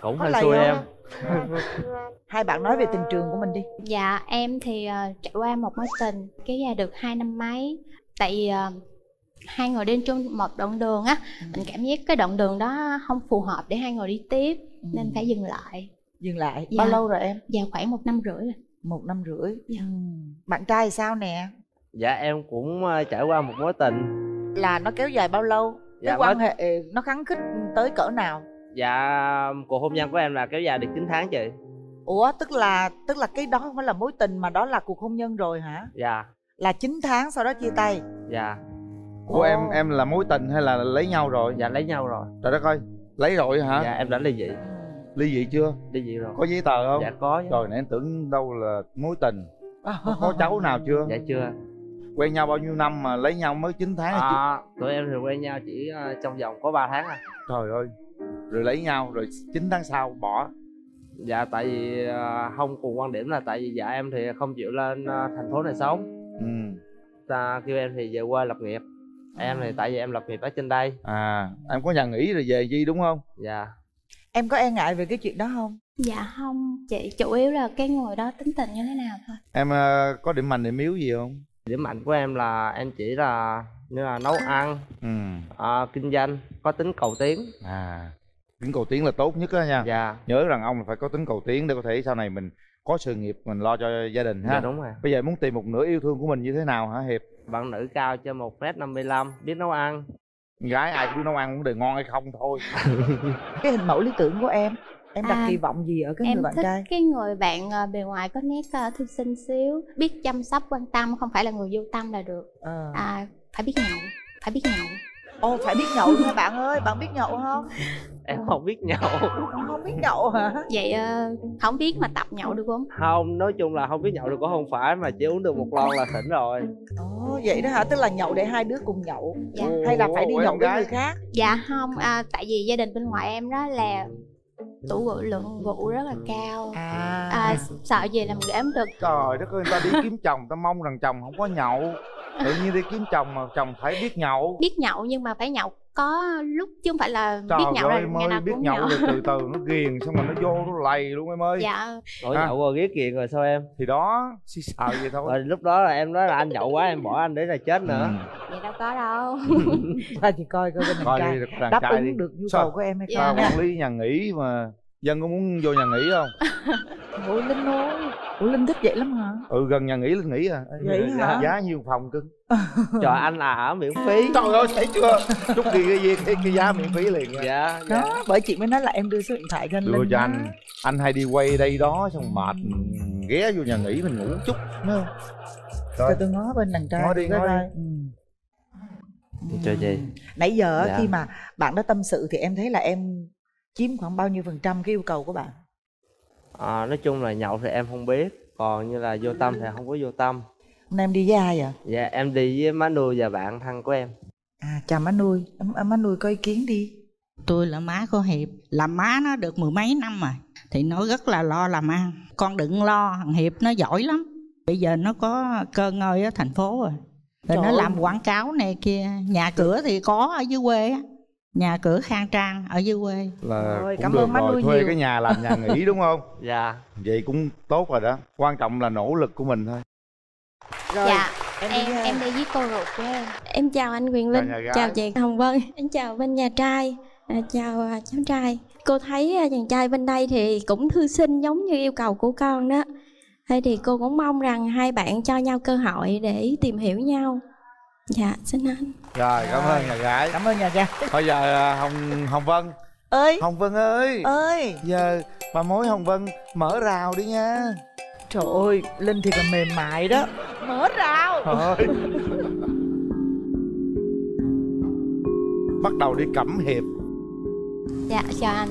Cũng hên xui em. (laughs) Hai bạn nói về tình trường của mình đi. Dạ em thì ờ, trải qua một mối tình kéo dài được hai năm mấy. Tại vì ờ, hai người đi chung một đoạn đường á, mình cảm giác cái đoạn đường đó không phù hợp để hai người đi tiếp nên phải dừng lại. Dừng lại. Dạ. Bao lâu rồi em? Dạ khoảng một năm rưỡi rồi. Một năm rưỡi. Dạ. Ừm. Bạn trai thì sao nè? Dạ em cũng ờ, trải qua một mối tình. Là nó kéo dài bao lâu? Dạ, cái quan mối- hệ nó khắng khích tới cỡ nào? Dạ cuộc hôn nhân của em là kéo dài được 9 tháng chị. Ủa tức là tức là cái đó không phải là mối tình mà đó là cuộc hôn nhân rồi hả? Dạ. Là 9 tháng sau đó chia tay. Dạ. Của em em là mối tình hay là lấy nhau rồi? Dạ lấy nhau rồi. Trời đất ơi, lấy rồi hả? Dạ em đã ly dị. Ly dị chưa? Ly dị rồi. Có giấy tờ không? Dạ có. Trời này em tưởng đâu là mối tình. Có, có cháu nào chưa? Dạ chưa. Quen nhau bao nhiêu năm mà lấy nhau mới 9 tháng à. À, tụi em thì quen nhau chỉ ờ, trong vòng có 3 tháng à. Trời ơi. Rồi lấy nhau rồi 9 tháng sau bỏ. Dạ tại vì ờ, không cùng quan điểm là tại vì dạ em thì không chịu lên ờ, thành phố này sống. Ừ. Ta kêu em thì về quê lập nghiệp. Em thì tại vì em lập nghiệp ở trên đây. À, em có nhà nghỉ rồi về gì đúng không? Dạ. Em có e ngại về cái chuyện đó không? Dạ không, chị chủ yếu là cái người đó tính tình như thế nào thôi. Em ờ, có điểm mạnh điểm yếu gì không? Điểm mạnh của em là em chỉ là như là nấu ăn, Ừ. ờ, kinh doanh, có tính cầu tiến. À, tính cầu tiến là tốt nhất đó nha. Dạ. Nhớ rằng ông phải có tính cầu tiến để có thể sau này mình có sự nghiệp mình lo cho gia đình ha. Dạ, đúng rồi. Bây giờ muốn tìm một nửa yêu thương của mình như thế nào hả Hiệp? Bạn nữ cao trên 1m55, biết nấu ăn. Gái ai cũng biết nấu ăn vấn đề ngon hay không thôi. (laughs) Cái hình mẫu lý tưởng của em, em đặt À, kỳ vọng gì ở cái em người bạn thích trai? cái người bạn ờ, bề ngoài có nét ờ, thư sinh xíu, biết chăm sóc quan tâm, không phải là người vô tâm là được. Ờ. À, phải biết nhậu, phải biết nhậu. Ồ phải biết nhậu nha bạn ơi, bạn biết nhậu không? Em không biết nhậu. Không biết nhậu hả? Vậy ờ, không biết mà tập nhậu được không? Không, nói chung là không biết nhậu được cũng không phải mà chỉ uống được một lon là tỉnh rồi. Ồ vậy đó hả? Tức là nhậu để hai đứa cùng nhậu Dạ. hay là phải đi Ủa, nhậu với người khác? Dạ không, à, tại vì gia đình bên ngoài em đó là tủ rượu lượng rượu rất là cao. À, À, sợ gì làm ghẻ không được. Trời đất ơi, người ta đi kiếm chồng, ta mong rằng chồng không có nhậu. Tự nhiên đi kiếm chồng mà chồng phải biết nhậu. Biết nhậu nhưng mà phải nhậu có lúc chứ không phải là Trời biết nhậu ơi em ngày ơi, nào biết cũng nhậu nhậu. rồi từ từ nó (laughs) ghiền xong rồi nó vô nó lầy luôn em ơi. Dạ. Ủa Ha. nhậu rồi ghét kiền rồi sao em? Thì đó, xì sợ vậy thôi. Rồi lúc đó là em nói là anh nhậu quá em bỏ anh để là chết nữa. Vậy đâu có đâu. (laughs) (laughs) Thôi thì coi coi Coi trai đi, đàn đáp trai ứng đi. được nhu Sao? cầu của em hay Sao không? quản lý nhà nghỉ mà dân có muốn vô nhà nghỉ không? (laughs) Ôi Linh ơi, ủa linh thích vậy lắm hả? Ừ gần nhà nghỉ linh nghỉ à. Vậy giá, hả? giá nhiêu phòng cưng? (laughs) Trời anh là ở miễn phí. Trời ơi thấy chưa? Chút đi cái gì cái, cái giá miễn phí liền nha. Dạ đó bởi chị mới nói là em đưa số điện thoại cho anh đưa linh cho đó. anh. Anh hay đi quay đây đó xong mệt ghé vô nhà nghỉ mình ngủ chút nữa cho tôi ngó bên đằng trai Ngó đi, ngó đi. Ừ. cho chị nãy giờ á, Dạ. khi mà bạn đó tâm sự thì em thấy là em chiếm khoảng bao nhiêu phần trăm cái yêu cầu của bạn? À, nói chung là nhậu thì em không biết còn như là vô tâm thì không có vô tâm. Hôm nay em đi với ai vậy? Dạ em đi với má nuôi và bạn thân của em. À chào má nuôi. Má nuôi có ý kiến đi. Tôi là má của hiệp. Làm má nó được mười mấy năm rồi thì nó rất là lo làm ăn. Con đừng lo thằng hiệp nó giỏi lắm. Bây giờ nó có cơ ngơi ở thành phố rồi. Rồi Trời nó ơi. làm quảng cáo này kia. Nhà cửa thì có ở dưới quê á nhà cửa khang trang ở dưới quê. Là Rồi, cũng cảm được ơn má rồi nuôi thuê nhiều. cái nhà làm nhà nghỉ đúng không? (laughs) Dạ. Vậy cũng tốt rồi đó. Quan trọng là nỗ lực của mình thôi. Rồi dạ em em đi, em, đi với cô ruột của em. Em chào anh Quyền Linh, chào chị Hồng Vân, em chào bên nhà trai, à, chào à, cháu trai. Cô thấy à, chàng trai bên đây thì cũng thư sinh giống như yêu cầu của con đó. Thế thì cô cũng mong rằng hai bạn cho nhau cơ hội để tìm hiểu nhau. Dạ, xin anh. rồi cảm ơn nhà gái. Cảm ơn nhà gái. Bây giờ à, hồng hồng vân. Ơi. Hồng vân ơi. Ơi. Giờ bà mối hồng vân mở rào đi nha. Trời ơi linh thì còn mềm mại đó. Mở rào. Thôi bắt đầu đi cẩm hiệp. Dạ chào anh.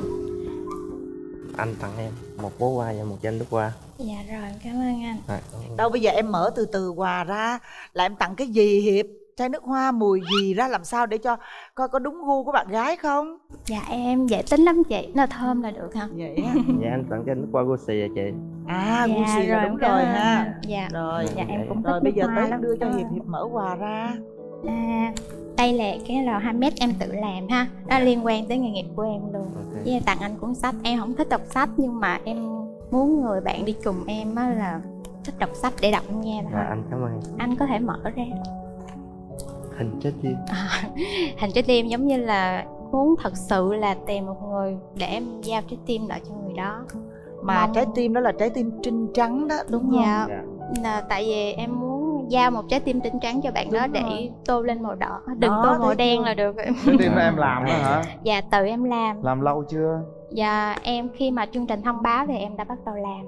Anh tặng em một bó hoa và một chai nước hoa. Dạ rồi cảm ơn anh. À, cảm ơn. đâu bây giờ em mở từ từ quà ra. Là em tặng cái gì hiệp chai nước hoa mùi gì ra làm sao để cho coi có đúng gu của bạn gái không? Dạ em dễ tính lắm chị nó thơm là được hả? Vậy á. Dạ anh tặng chai nước hoa Gucci à chị. À Dạ, Gucci là rồi, đúng em cảm rồi ha. dạ. Rồi dạ em cũng rồi bây giờ tới lắm. đưa cho hiệp hiệp mở quà ra. À, đây là cái lò handmade em tự làm ha. Nó liên quan tới nghề nghiệp của em luôn. Với tặng anh cuốn sách Em không thích đọc sách nhưng mà em muốn người bạn đi cùng em á là thích đọc sách để đọc nghe dạ anh cảm ơn. Anh có thể mở ra hình trái tim à, Hành trái tim giống như là muốn thật sự là tìm một người để em giao trái tim lại cho người đó. Mà Mong- trái tim đó là trái tim trinh trắng đó đúng không? Dạ. Là tại vì em muốn giao một trái tim trinh trắng cho bạn đó Đúng để rồi. tô lên màu đỏ. Đừng Đó, tô màu đen chưa? là được. Cái tim đó em làm đó hả? Dạ tự em làm. Làm lâu chưa? Dạ em khi mà chương trình thông báo thì em đã bắt đầu làm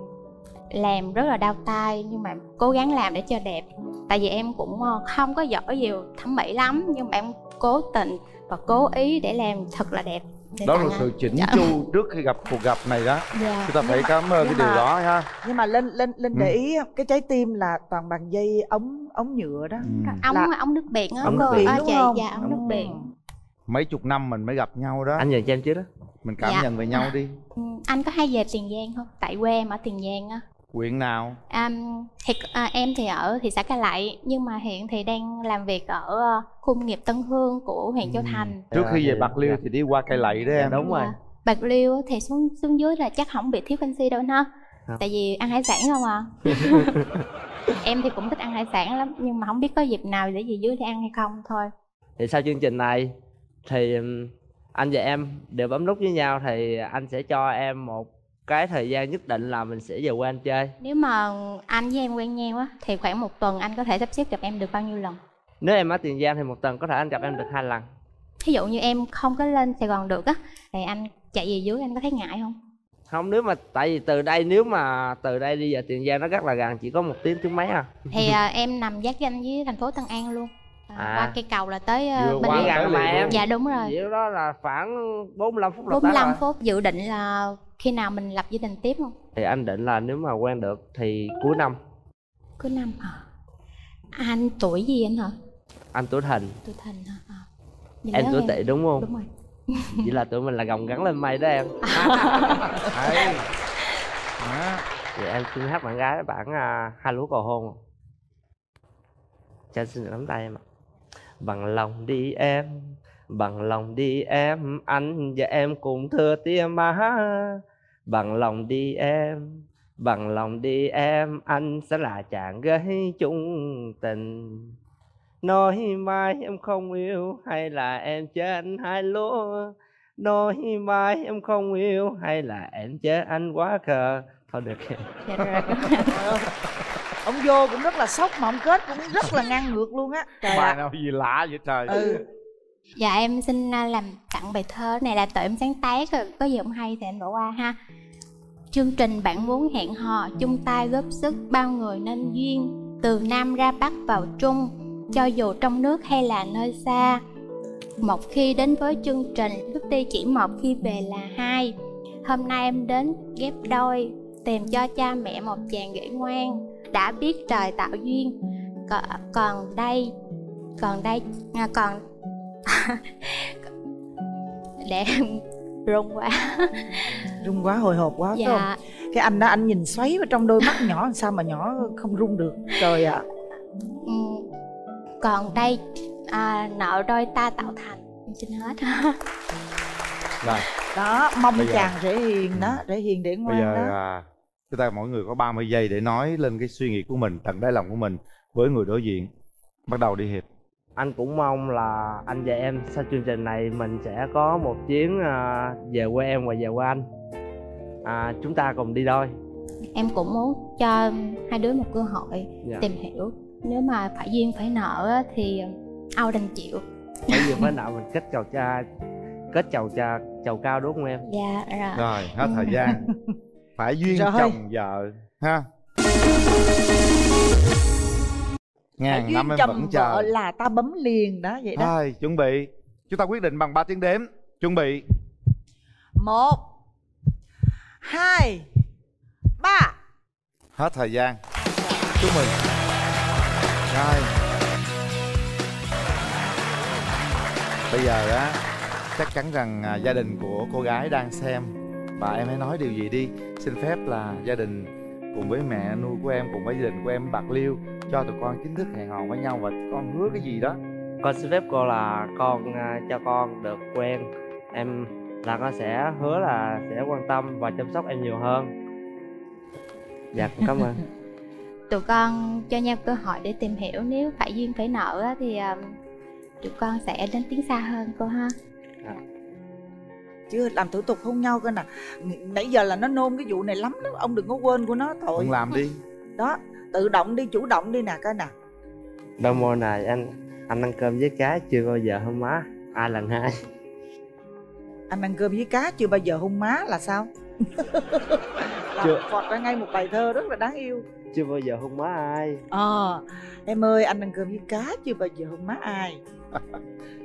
Làm rất là đau tay nhưng mà cố gắng làm để cho đẹp. Tại vì em cũng ờ, không có giỏi nhiều thẩm mỹ lắm Nhưng mà em cố tình và cố ý để làm thật là đẹp. Để đó là sự chỉnh Dạ. chu trước khi gặp cuộc gặp này đó. Dạ. chúng ta phải mà- cảm ơn cái nhưng điều mà- đó ha. Nhưng mà linh linh linh Ừ. để ý cái trái tim là toàn bằng dây ống ống nhựa đó. Ống là- ống nước biển á. Ống nước biển Ờ, đúng chị, không? dạ ống nước biển. mấy chục năm mình mới gặp nhau đó. Anh nhìn cho em chứ đó. Mình cảm Dạ. nhận về nhau đi. Ừ, anh có hay về Tiền Giang không? Tại quê em ở Tiền Giang á quyện nào Um, thì, à, em thì ở thị xã Cai Lậy nhưng mà hiện thì đang làm việc ở ờ, khu công nghiệp Tân Hương của huyện Châu Thành. trước khi về bạc liêu thì đi qua cây lậy đó em đúng rồi Dạ. Bạc Liêu thì xuống xuống dưới là chắc không bị thiếu canxi đâu ha. Không. Tại vì ăn hải sản không à. (laughs) em thì cũng thích ăn hải sản lắm nhưng mà không biết có dịp nào để về dưới để ăn hay không thôi. thì sau chương trình này thì anh và em đều bấm nút với nhau thì anh sẽ cho em một cái thời gian nhất định là mình sẽ về quê anh chơi Nếu mà anh với em quen nhau á thì khoảng một tuần anh có thể sắp xếp gặp em được bao nhiêu lần? nếu em ở tiền giang thì một tuần có thể anh gặp em được hai lần Ví dụ như em không có lên Sài Gòn được á thì anh chạy về dưới anh có thấy ngại không? không nếu mà tại vì từ đây nếu mà từ đây đi về tiền giang nó rất là gần chỉ có một tiếng tiếng mấy à thì à, (laughs) em nằm giáp ranh với thành phố Tân An luôn à, À. qua cây cầu là tới à, Vừa bên qua gần mà em dạ đúng rồi Vậy đó là khoảng 45 phút là tới 45 rồi. phút dự định là khi nào mình lập gia đình tiếp không? Thì anh định là nếu mà quen được thì cuối năm. Cuối năm hả? Anh tuổi gì anh hả? Anh tuổi thìn. Tuổi thìn hả? À. Em tuổi tỵ đúng không? Đúng rồi. (laughs) Vậy là tụi mình là gồng gắn lên mây đó em. (laughs) Đấy. Đó. vậy em xin hát bạn gái bản à, hai lúa cầu hôn. Cho anh xin được nắm tay em ạ. Bằng lòng đi em bằng lòng đi em anh và em cùng thừa tia má bằng lòng đi em bằng lòng đi em anh sẽ là chàng gây chung tình. Nói mai em không yêu hay là em trên hai lúa nói mai em không yêu hay là em chết anh quá khờ? Thôi được (laughs) dạ (laughs) ông vô cũng rất là sốc mà ông kết cũng rất là ngang ngược luôn á. Trời bài nào gì lạ vậy trời? Ừ Dạ em xin à, làm tặng bài thơ này là tự em sáng tác rồi. Có gì không hay thì em bỏ qua ha. Chương trình bạn muốn hẹn hò chung tay góp sức bao người nên duyên Từ Nam ra Bắc vào Trung cho dù trong nước hay là nơi xa. Một khi đến với chương trình bước đi chỉ một khi về là hai. Hôm nay em đến ghép đôi tìm cho cha mẹ một chàng rể ngoan đã biết trời tạo duyên. Còn, còn đây còn đây à, còn (laughs) để em run quá. Rung quá hồi hộp quá phải Dạ. không? Cái anh đó anh nhìn xoáy vào trong đôi mắt nhỏ làm sao mà nhỏ không rung được. Trời ạ. Ừ, còn đây à, nợ đôi ta tạo thành. Xin hết. (laughs) Rồi. Đó mong Bây giờ- chàng rể hiền đó rể hiền để bây ngoan giờ đó. à, chúng ta mỗi người có 30 giây để nói lên cái suy nghĩ của mình tận đáy lòng của mình với người đối diện. Bắt đầu đi hiệp anh cũng mong là anh và em sau chương trình này mình sẽ có một chuyến à, về quê em và về quê anh. À, chúng ta cùng đi đôi. Em cũng muốn cho hai đứa một cơ hội Dạ. tìm hiểu. Nếu mà phải duyên phải nợ á, thì ao đành chịu. Bây giờ mới nào mình kết chầu cha kết chầu cha chầu cao đúng không em? Dạ rồi. Rồi hết thời gian. (laughs) Phải duyên Rồi. chồng vợ ha ngàn năm em vẫn vợ chờ. là ta bấm liền đó vậy đó. Thôi, chuẩn bị. Chúng ta quyết định bằng ba tiếng đếm. Chuẩn bị. Một hai ba. Hết thời gian. Chúc mừng. Rồi. Bây giờ á chắc chắn rằng à, gia đình của cô gái đang xem và em hãy nói điều gì đi. Xin phép là gia đình cùng với mẹ nuôi của em cùng với gia đình của em bạc liêu cho tụi con chính thức hẹn hò với nhau và con hứa cái gì đó. Con xin phép cô là con à, cho con được quen. Em là con sẽ hứa là sẽ quan tâm và chăm sóc em nhiều hơn. Dạ con cảm ơn. (laughs) Tụi con cho nhau cơ hội để tìm hiểu nếu phải duyên phải nợ á, thì um, tụi con sẽ đến tiến xa hơn cô ha chưa làm thủ tục hôn nhau cơ nè. Nãy giờ là nó nôn cái vụ này lắm đó ông đừng có quên của nó tội con làm đi. Đó tự động đi chủ động đi nè coi nè. Đâu mô này anh anh ăn cơm với cá chưa bao giờ hôn má? Ai lần hai. Anh ăn cơm với cá chưa bao giờ hôn má là sao Chưa. phọt ra ngay một bài thơ rất là đáng yêu. Chưa bao giờ hôn má ai. Ờ em ơi anh ăn cơm với cá chưa bao giờ hôn má ai.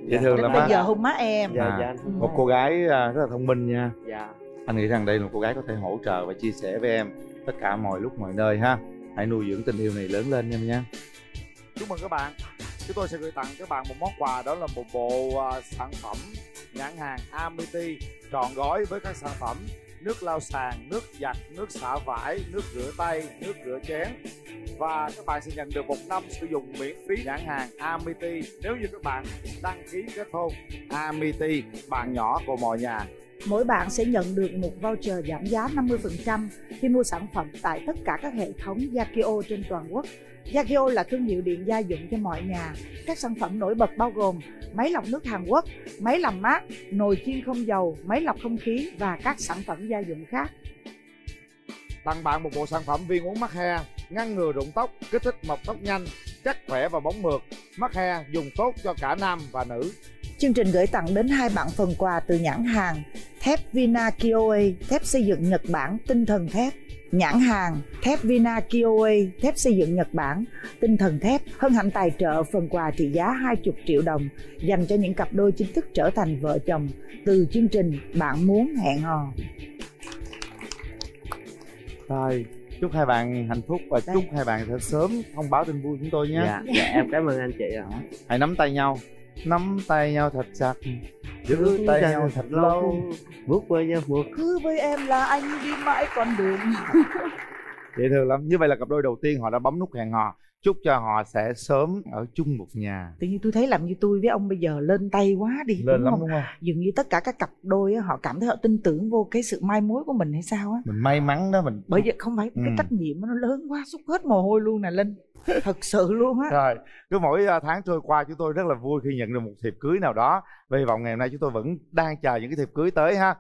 Dễ thương đến lắm bây giờ hôn má em. Dạ, dạ À, anh. một cô gái à, rất là thông minh nha. Dạ. Anh nghĩ rằng đây là một cô gái có thể hỗ trợ và chia sẻ với em tất cả mọi lúc mọi nơi ha. Hãy nuôi dưỡng tình yêu này lớn lên em nha. Chúc mừng các bạn. Chúng tôi sẽ gửi tặng các bạn một món quà đó là một bộ à, sản phẩm nhãn hàng Amity trọn gói với các sản phẩm nước lau sàn, nước giặt, nước xả vải, nước rửa tay, nước rửa chén. Và các bạn sẽ nhận được một năm sử dụng miễn phí nhãn hàng Amity. Nếu như các bạn đăng ký kết hôn Amity bạn nhỏ của mọi nhà. Mỗi bạn sẽ nhận được một voucher giảm giá 50% khi mua sản phẩm tại tất cả các hệ thống Yakio trên toàn quốc. Yagyo là thương hiệu điện gia dụng cho mọi nhà. Các sản phẩm nổi bật bao gồm máy lọc nước Hàn Quốc, máy làm mát, nồi chiên không dầu, máy lọc không khí và các sản phẩm gia dụng khác tặng bạn một bộ sản phẩm viên uống mắc he ngăn ngừa rụng tóc kích thích mọc tóc nhanh chắc khỏe và bóng mượt mắc he dùng tốt cho cả nam và nữ Chương trình gửi tặng đến hai bạn phần quà từ nhãn hàng thép Vina Kioe, thép xây dựng Nhật Bản tinh thần thép. Nhãn hàng thép Vina Kioe, thép xây dựng Nhật Bản, tinh thần thép hân hạnh tài trợ phần quà trị giá 20 triệu đồng dành cho những cặp đôi chính thức trở thành vợ chồng từ chương trình Bạn muốn hẹn hò rồi chúc hai bạn hạnh phúc và chúc hai bạn sẽ sớm thông báo tin vui chúng tôi nhé. Dạ dạ em cảm ơn anh chị ạ. Hãy nắm tay nhau nắm tay nhau thật chặt giữ tay nhau thật lâu. bước với nhau bước. Cứ với em là anh đi mãi con đường. (laughs) dễ thương lắm. Như vậy là cặp đôi đầu tiên họ đã bấm nút hẹn hò chúc cho họ sẽ sớm ở chung một nhà Tự nhiên tôi thấy làm như tôi với ông bây giờ lên tay quá đi lên đúng lắm không? đúng không Dường như tất cả các cặp đôi á, họ cảm thấy họ tin tưởng vô cái sự mai mối của mình hay sao á. mình may mắn đó mình Bởi vì không phải Ừ. cái trách nhiệm nó lớn quá xúc hết mồ hôi luôn nè Linh. Thật sự luôn á. Rồi, cứ mỗi à, tháng trôi qua chúng tôi rất là vui khi nhận được một thiệp cưới nào đó. Và hy vọng ngày hôm nay chúng tôi vẫn đang chờ những cái thiệp cưới tới ha.